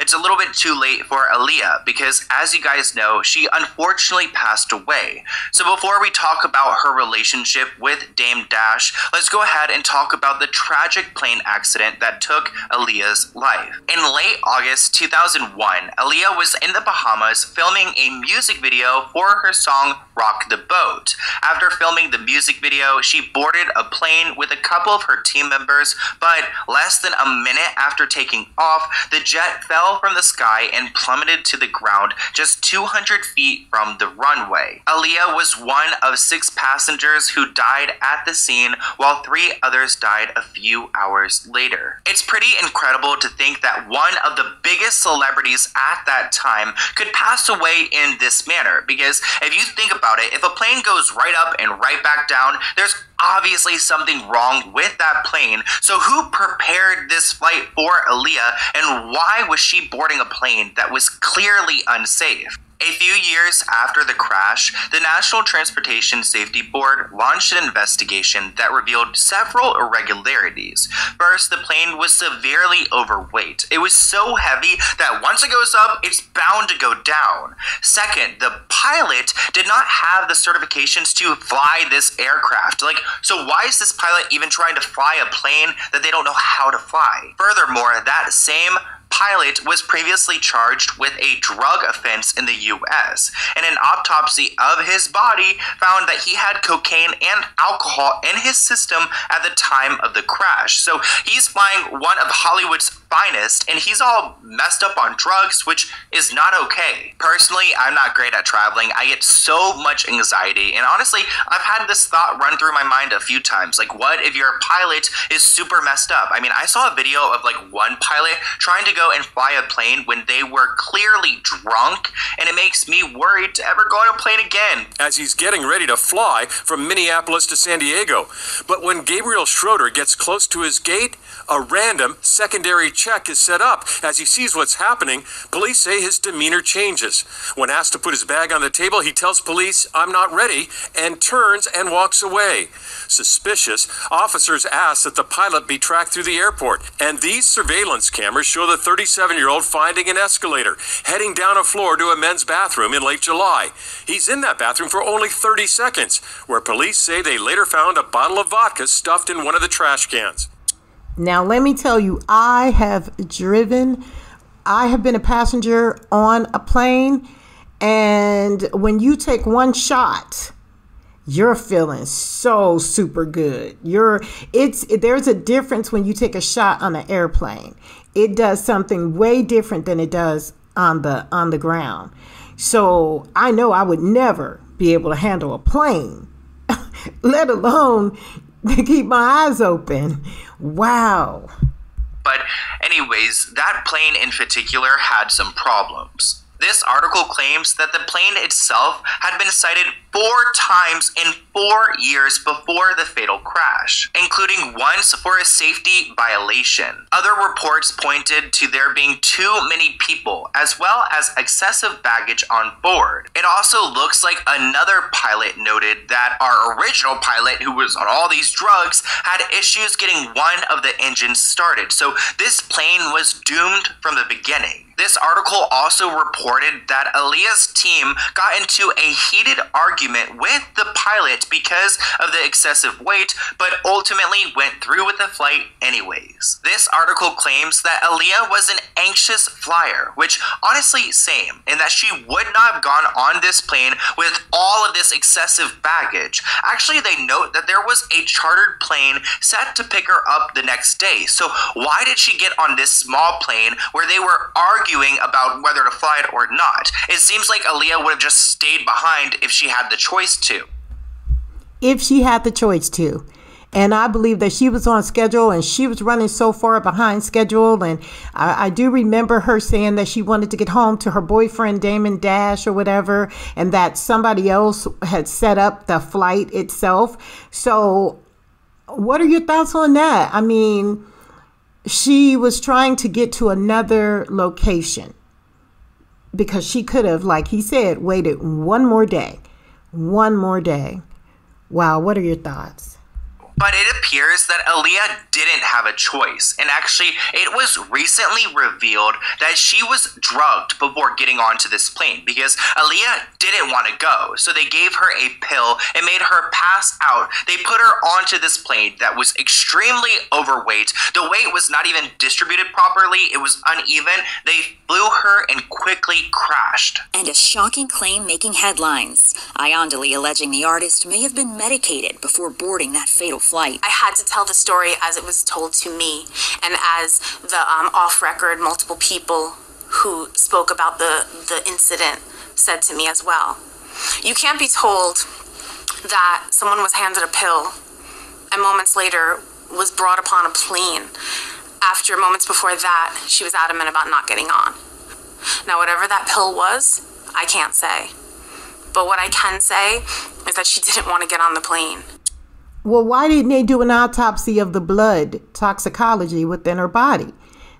it's a little bit too late for Aaliyah because, as you guys know, she unfortunately passed away. So before we talk about her relationship with Dame Dash, let's go ahead and talk about the tragic plane accident accident that took Aaliyah's life. In late August 2001, Aaliyah was in the Bahamas filming a music video for her song Rock the Boat. After filming the music video, she boarded a plane with a couple of her team members, but less than a minute after taking off, the jet fell from the sky and plummeted to the ground just 200 feet from the runway. Aaliyah was one of six passengers who died at the scene, while three others died a few hours later. It's pretty incredible to think that one of the biggest celebrities at that time could pass away in this manner because if you think about it, if a plane goes right up and right back down, there's obviously something wrong with that plane. So, who prepared this flight for Aaliyah, and why was she boarding a plane that was clearly unsafe? A few years after the crash, the National Transportation Safety Board launched an investigation that revealed several irregularities. First, the plane was severely overweight. It was so heavy that once it goes up, it's bound to go down. Second, the pilot did not have the certifications to fly this aircraft. Like, so why is this pilot even trying to fly a plane that they don't know how to fly? Furthermore, that same pilot was previously charged with a drug offense in the US, and an autopsy of his body found that he had cocaine and alcohol in his system at the time of the crash. So he's flying one of Hollywood's finest, and he's all messed up on drugs, which is not okay. Personally, I'm not great at traveling. I get so much anxiety, and honestly, I've had this thought run through my mind a few times. Like, what if your pilot is super messed up? I mean, I saw a video of like one pilot trying to go and fly a plane when they were clearly drunk, and it makes me worried to ever go on a plane again. As he's getting ready to fly from Minneapolis to San Diego. But when Gabriel Schroeder gets close to his gate, a random secondary check is set up. As he sees what's happening, police say his demeanor changes. When asked to put his bag on the table, he tells police, I'm not ready, and turns and walks away. Suspicious, officers ask that the pilot be tracked through the airport. And these surveillance cameras show the 37 year old finding an escalator, heading down a floor to a men's bathroom in late July. He's in that bathroom for only 30 seconds, where police say they later found a bottle of vodka stuffed in one of the trash cans. Now, let me tell you, I have driven, I have been a passenger on a plane, and when you take one shot, you're feeling so super good. You're it's there's a difference when you take a shot on an airplane. It does something way different than it does on the on the ground. So I know I would never be able to handle a plane, <laughs> let alone <laughs> keep my eyes open. Wow. But, anyways, that plane in particular had some problems. This article claims that the plane itself had been cited four times in four years before the fatal crash, including once for a safety violation. Other reports pointed to there being too many people, as well as excessive baggage on board. It also looks like another pilot noted that our original pilot, who was on all these drugs, had issues getting one of the engines started, so this plane was doomed from the beginning. This article also reported that Aaliyah's team got into a heated argument with the pilot because of the excessive weight, but ultimately went through with the flight anyways. This article claims that Aaliyah was an anxious flyer, which honestly, same, in that she would not have gone on this plane with all of this excessive baggage. Actually, they note that there was a chartered plane set to pick her up the next day. So, why did she get on this small plane where they were arguing? Arguing about whether to fly it or not. It seems like Aaliyah would have just stayed behind if she had the choice to. If she had the choice to. And I believe that she was on schedule and she was running so far behind schedule. And I, I, do remember her saying that she wanted to get home to her boyfriend, Damon Dash, or whatever, and that somebody else had set up the flight itself. So, what are your thoughts on that? I mean, she was trying to get to another location because she could have, like he said, waited one more day. One more day. Wow, what are your thoughts? But it appears that Aaliyah didn't have a choice. And actually, it was recently revealed that she was drugged before getting onto this plane because Aaliyah didn't want to go. So they gave her a pill and made her pass out. They put her onto this plane that was extremely overweight. The weight was not even distributed properly, it was uneven. They flew her and quickly crashed. And a shocking claim making headlines. Ayandali alleging the artist may have been medicated before boarding that fatal flight. I had to tell the story as it was told to me and as the um, off record multiple people who spoke about the, the incident said to me as well. You can't be told that someone was handed a pill and moments later was brought upon a plane. After moments before that, she was adamant about not getting on. Now, whatever that pill was, I can't say. But what I can say is that she didn't want to get on the plane. Well, why didn't they do an autopsy of the blood toxicology within her body?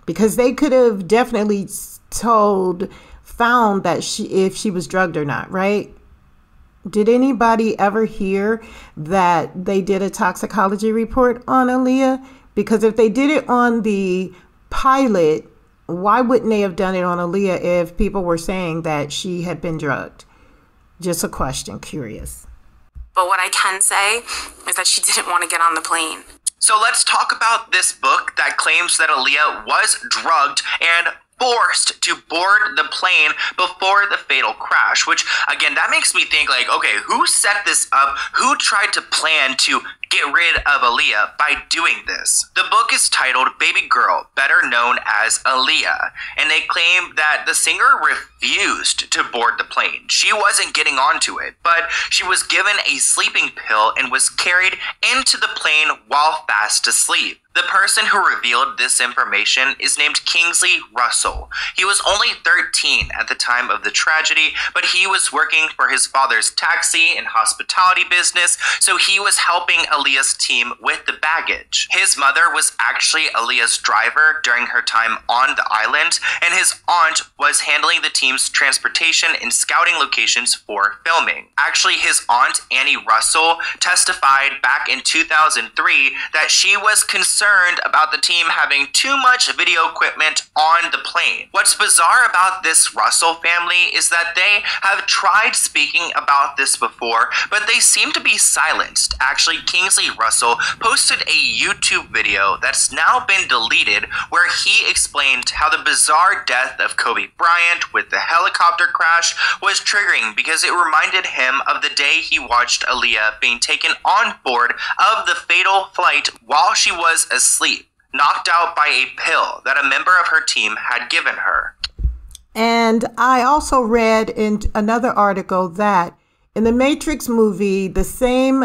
Because they could have definitely told, found that she, if she was drugged or not, right? Did anybody ever hear that they did a toxicology report on Aaliyah? Because if they did it on the pilot, why wouldn't they have done it on Aaliyah if people were saying that she had been drugged? Just a question, curious. But what I can say is that she didn't want to get on the plane. So let's talk about this book that claims that Aaliyah was drugged and forced to board the plane before the fatal crash which again that makes me think like okay who set this up who tried to plan to get rid of Aaliyah by doing this. The book is titled Baby Girl, better known as Aaliyah, and they claim that the singer refused to board the plane. She wasn't getting onto it, but she was given a sleeping pill and was carried into the plane while fast asleep. The person who revealed this information is named Kingsley Russell. He was only 13 at the time of the tragedy, but he was working for his father's taxi and hospitality business, so he was helping Aaliyah's team with the baggage. His mother was actually Aaliyah's driver during her time on the island, and his aunt was handling the team's transportation and scouting locations for filming. Actually, his aunt, Annie Russell, testified back in 2003 that she was concerned about the team having too much video equipment on the plane. What's bizarre about this Russell family is that they have tried speaking about this before, but they seem to be silenced. Actually, Kingsley Russell posted a YouTube video that's now been deleted where he explained how the bizarre death of Kobe Bryant with the helicopter crash was triggering because it reminded him of the day he watched Aaliyah being taken on board of the fatal flight while she was asleep, knocked out by a pill that a member of her team had given her. And I also read in another article that in the Matrix movie, the same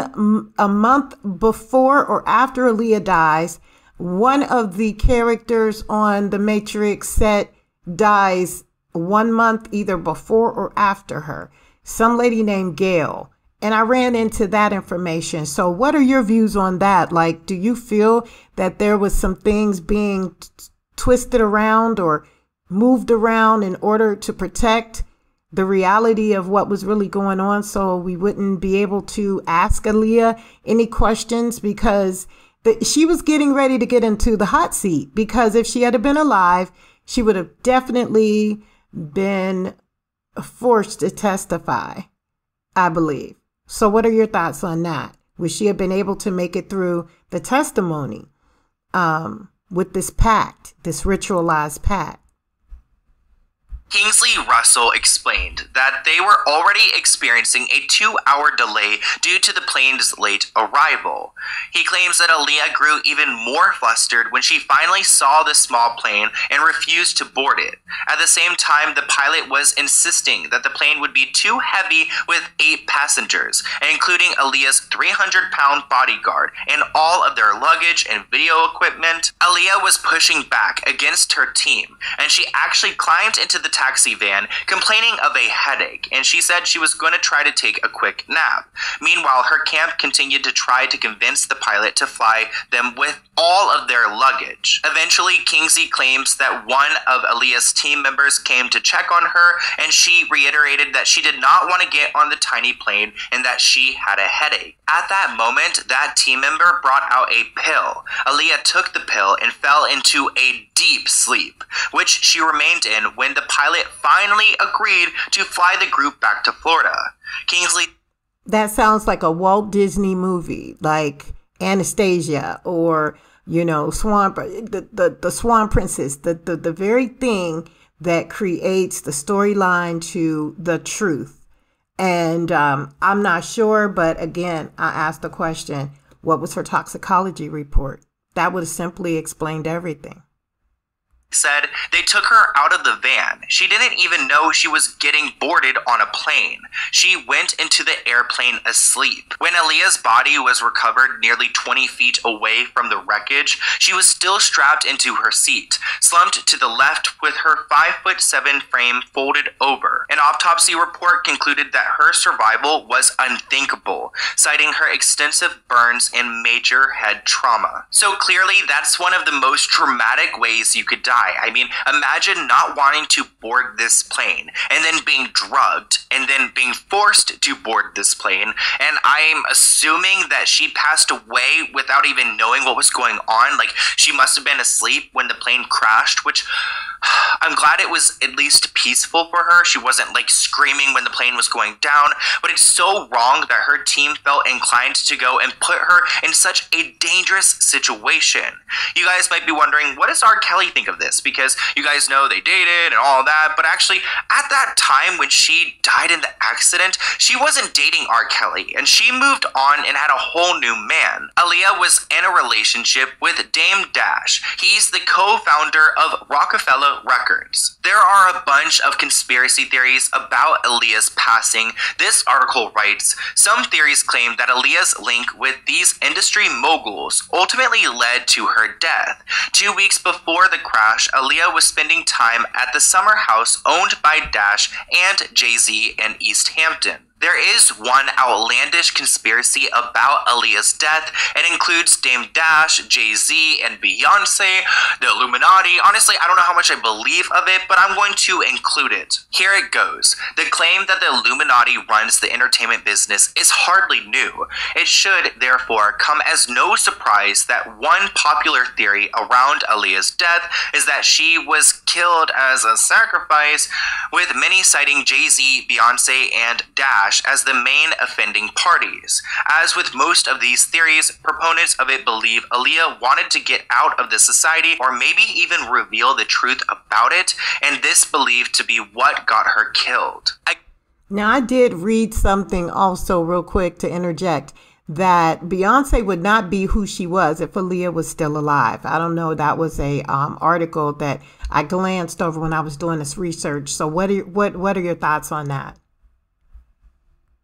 a month before or after Aaliyah dies, one of the characters on the Matrix set dies one month either before or after her. Some lady named Gail. And I ran into that information. So, what are your views on that? Like, do you feel that there was some things being twisted around or moved around in order to protect the reality of what was really going on so we wouldn't be able to ask Aaliyah any questions because the, she was getting ready to get into the hot seat because if she had been alive, she would have definitely been forced to testify, I believe. So, what are your thoughts on that? Would she have been able to make it through the testimony um, with this pact, this ritualized pact? Kingsley Russell explained that they were already experiencing a two hour delay due to the plane's late arrival. He claims that Aaliyah grew even more flustered when she finally saw the small plane and refused to board it. At the same time, the pilot was insisting that the plane would be too heavy with eight passengers, including Aaliyah's 300 pound bodyguard and all of their luggage and video equipment. Aaliyah was pushing back against her team, and she actually climbed into the taxi van complaining of a headache, and she said she was going to try to take a quick nap. Meanwhile, her camp continued to try to convince the pilot to fly them with all of their luggage. Eventually, Kingsley claims that one of Aaliyah's team members came to check on her, and she reiterated that she did not want to get on the tiny plane and that she had a headache. At that moment, that team member brought out a pill. Aaliyah took the pill and fell into a deep sleep, which she remained in when the pilot finally agreed to fly the group back to Florida. Kingsley. That sounds like a Walt Disney movie, like Anastasia or, you know, Swan, the, the, the Swan Princess, the, the, the very thing that creates the storyline to the truth. And um, I'm not sure, but again, I asked the question what was her toxicology report? That would have simply explained everything said they took her out of the van. She didn't even know she was getting boarded on a plane. She went into the airplane asleep. When Aaliyah's body was recovered nearly 20 feet away from the wreckage, she was still strapped into her seat, slumped to the left with her 5 foot 7 frame folded over. An autopsy report concluded that her survival was unthinkable, citing her extensive burns and major head trauma. So clearly, that's one of the most traumatic ways you could die die. I mean, imagine not wanting to board this plane and then being drugged and then being forced to board this plane. And I'm assuming that she passed away without even knowing what was going on. Like, she must have been asleep when the plane crashed, which <sighs> I'm glad it was at least peaceful for her. She wasn't like screaming when the plane was going down, but it's so wrong that her team felt inclined to go and put her in such a dangerous situation. You guys might be wondering, what does R. Kelly think of this? Because you guys know they dated and all that, but actually, at that time when she died in the accident, she wasn't dating R. Kelly, and she moved on and had a whole new man. Aaliyah was in a relationship with Dame Dash. He's the co founder of Roc-A-Fella Records. There are a bunch of conspiracy theories about Aaliyah's passing. This article writes Some theories claim that Aaliyah's link with these industry moguls ultimately led to her death. Two weeks before the crash, Aaliyah was spending time at the summer house owned by Dash and Jay Z in East Hampton. There is one outlandish conspiracy about Aaliyah's death. It includes Dame Dash, Jay Z, and Beyonce, the Illuminati. Honestly, I don't know how much I believe of it, but I'm going to include it. Here it goes. The claim that the Illuminati runs the entertainment business is hardly new. It should, therefore, come as no surprise that one popular theory around Aaliyah's death is that she was killed as a sacrifice, with many citing Jay Z, Beyonce, and Dash as the main offending parties. As with most of these theories, proponents of it believe Aaliyah wanted to get out of the society or maybe even reveal the truth about it, and this believed to be what got her killed. I- now, I did read something also, real quick, to interject that Beyonce would not be who she was if Aaliyah was still alive. I don't know. That was a um, article that I glanced over when I was doing this research. So, what are what what are your thoughts on that?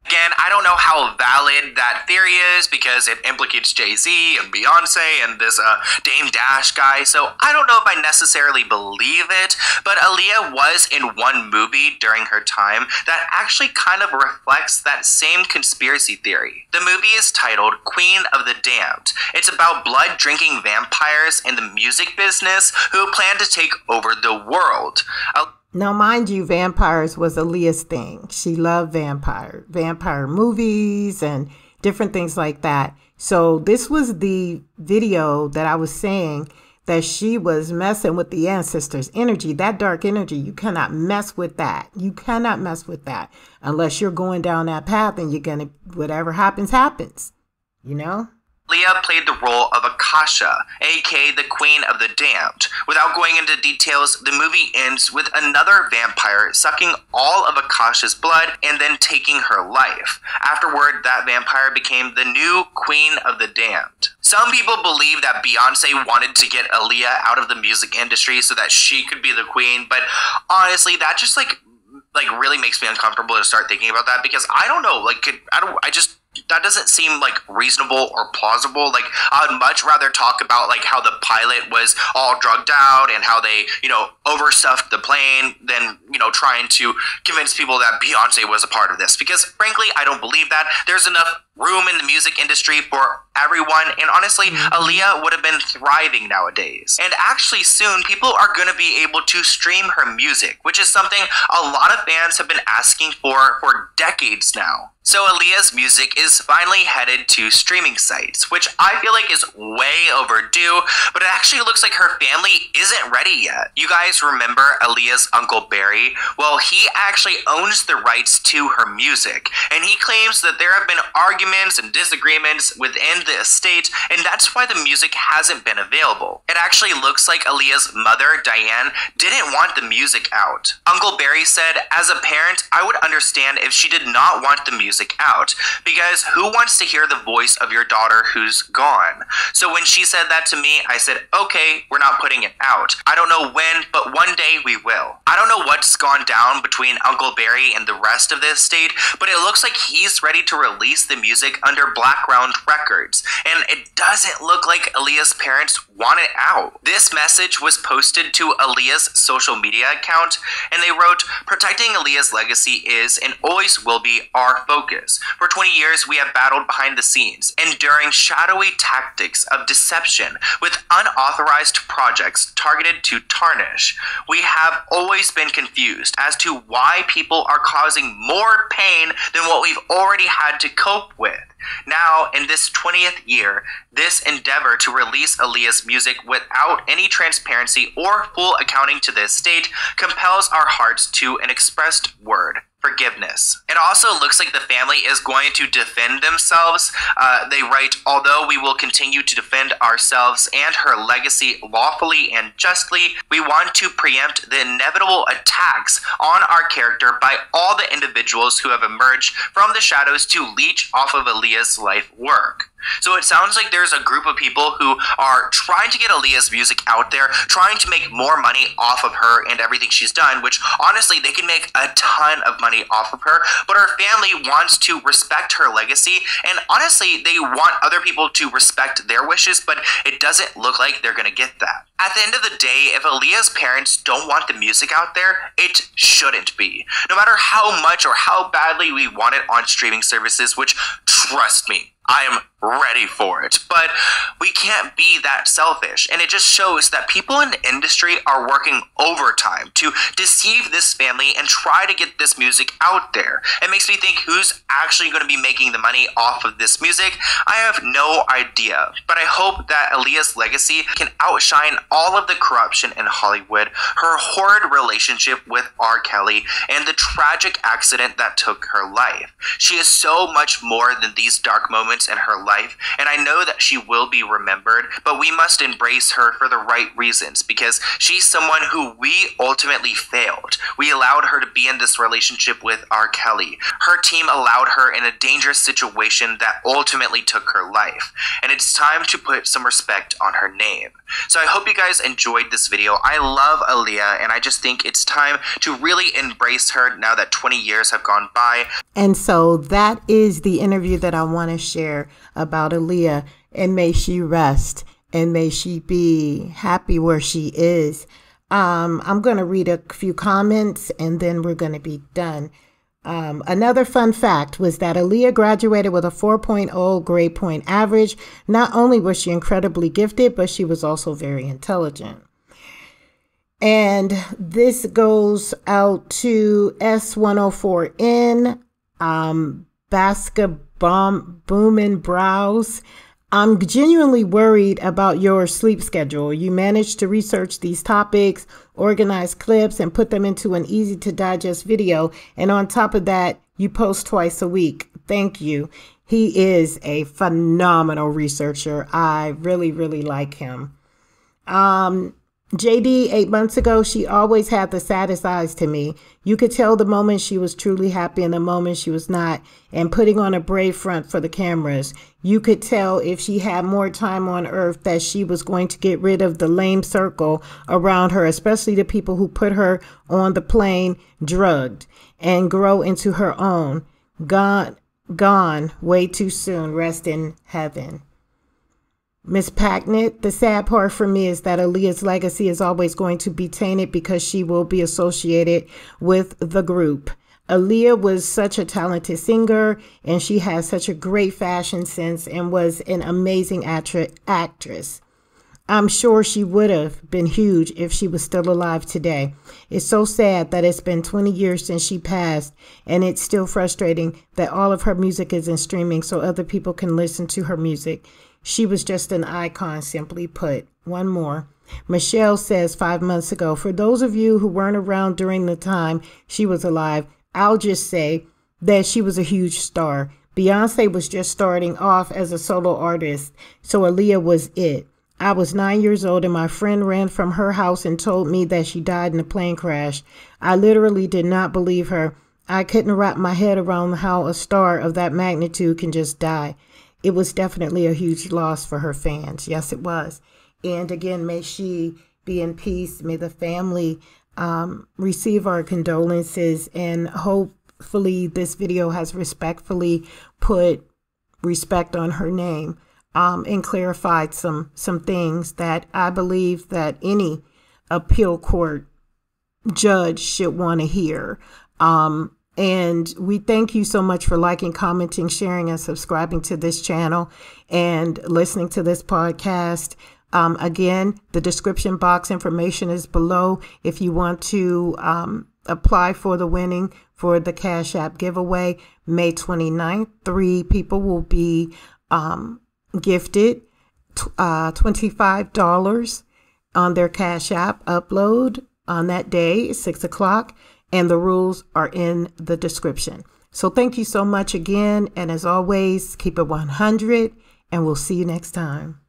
Again, I don't know how valid that theory is because it implicates Jay Z and Beyonce and this uh, Dame Dash guy. So I don't know if I necessarily believe it, but Aaliyah was in one movie during her time that actually kind of reflects that same conspiracy theory. The movie is titled Queen of the Damned. It's about blood drinking vampires in the music business who plan to take over the world. Now, mind you, vampires was Aaliyah's thing. She loved vampire, vampire movies and different things like that. So this was the video that I was saying that she was messing with the ancestors' energy, that dark energy. You cannot mess with that. You cannot mess with that unless you're going down that path and you're going to, whatever happens, happens. You know? Aaliyah played the role of Akasha, aka the Queen of the Damned. Without going into details, the movie ends with another vampire sucking all of Akasha's blood and then taking her life. Afterward, that vampire became the new Queen of the Damned. Some people believe that Beyonce wanted to get Aaliyah out of the music industry so that she could be the queen, but honestly, that just like like really makes me uncomfortable to start thinking about that because I don't know, like I don't I just that doesn't seem like reasonable or plausible. Like I would much rather talk about like how the pilot was all drugged out and how they, you know, overstuffed the plane than, you know, trying to convince people that Beyonce was a part of this. Because frankly, I don't believe that. There's enough room in the music industry for everyone. And honestly, mm-hmm. Aaliyah would have been thriving nowadays. And actually, soon people are going to be able to stream her music, which is something a lot of fans have been asking for for decades now. So Aaliyah's music is finally headed to streaming sites, which I feel like is way overdue, but it actually looks like her family isn't ready yet. You guys remember Aaliyah's Uncle Barry? Well, he actually owns the rights to her music, and he claims that there have been arguments and disagreements within the estate, and that's why the music hasn't been available. It actually looks like Aaliyah's mother, Diane, didn't want the music out. Uncle Barry said, As a parent, I would understand if she did not want the music music out because who wants to hear the voice of your daughter who's gone? So when she said that to me, I said, okay, we're not putting it out. I don't know when, but one day we will. I don't know what's gone down between Uncle Barry and the rest of the estate, but it looks like he's ready to release the music under Blackground Records, and it doesn't look like Aaliyah's parents want it out. This message was posted to Aaliyah's social media account, and they wrote, Protecting Aaliyah's legacy is and always will be our focus focus. For 20 years, we have battled behind the scenes, enduring shadowy tactics of deception with unauthorized projects targeted to tarnish. We have always been confused as to why people are causing more pain than what we've already had to cope with. Now, in this 20th year, this endeavor to release Aaliyah's music without any transparency or full accounting to the estate compels our hearts to an expressed word forgiveness. It also looks like the family is going to defend themselves. Uh, they write, although we will continue to defend ourselves and her legacy lawfully and justly, we want to preempt the inevitable attacks on our character by all the individuals who have emerged from the shadows to leech off of Aaliyah's life work. So it sounds like there's a group of people who are trying to get Aaliyah's music out there, trying to make more money off of her and everything she's done, which honestly, they can make a ton of money off of her. But her family wants to respect her legacy, and honestly, they want other people to respect their wishes, but it doesn't look like they're to get that. At the end of the day, if Aaliyah's parents don't want the music out there, it shouldn't be. No matter how much or how badly we want it on streaming services, which, trust me, I am ready for it. But we can't be that selfish. And it just shows that people in the industry are working overtime to deceive this family and try to get this music out there. It makes me think who's actually going to be making the money off of this music. I have no idea. But I hope that Aaliyah's legacy can outshine all of the corruption in Hollywood, her horrid relationship with R. Kelly, and the tragic accident that took her life. She is so much more than these dark moments influence in her life, and I know that she will be remembered, but we must embrace her for the right reasons because she's someone who we ultimately failed. We allowed her to be in this relationship with R. Kelly. Her team allowed her in a dangerous situation that ultimately took her life, and it's time to put some respect on her name. So I hope you guys enjoyed this video. I love Aaliyah, and I just think it's time to really embrace her now that 20 years have gone by. And so that is the interview that I want to share about Aaliyah, and may she rest and may she be happy where she is. Um, I'm going to read a few comments and then we're going to be done. Um, another fun fact was that Aaliyah graduated with a 4.0 grade point average. Not only was she incredibly gifted, but she was also very intelligent. And this goes out to S104N, um, Basca Bomb Boomin Brows. I'm genuinely worried about your sleep schedule. You managed to research these topics, organize clips, and put them into an easy to digest video. And on top of that, you post twice a week. Thank you. He is a phenomenal researcher. I really, really like him. Um, JD, eight months ago, she always had the saddest eyes to me. You could tell the moment she was truly happy and the moment she was not, and putting on a brave front for the cameras. You could tell if she had more time on earth that she was going to get rid of the lame circle around her, especially the people who put her on the plane drugged and grow into her own. Gone, gone way too soon. Rest in heaven. Miss Packnett, the sad part for me is that Aaliyah's legacy is always going to be tainted because she will be associated with the group. Aaliyah was such a talented singer and she has such a great fashion sense and was an amazing actress. I'm sure she would have been huge if she was still alive today. It's so sad that it's been 20 years since she passed, and it's still frustrating that all of her music is in streaming so other people can listen to her music. She was just an icon, simply put. One more. Michelle says five months ago, for those of you who weren't around during the time she was alive, I'll just say that she was a huge star. Beyonce was just starting off as a solo artist, so Aaliyah was it. I was nine years old and my friend ran from her house and told me that she died in a plane crash. I literally did not believe her. I couldn't wrap my head around how a star of that magnitude can just die it was definitely a huge loss for her fans. Yes, it was. And again, may she be in peace. May the family um, receive our condolences. And hopefully, this video has respectfully put respect on her name um, and clarified some some things that I believe that any appeal court judge should want to hear. Um, and we thank you so much for liking, commenting, sharing, and subscribing to this channel and listening to this podcast. Um, again, the description box information is below if you want to um, apply for the winning for the Cash App giveaway May 29th. Three people will be um, gifted uh, $25 on their Cash App upload on that day, 6 o'clock and the rules are in the description. So thank you so much again. And as always, keep it 100, and we'll see you next time.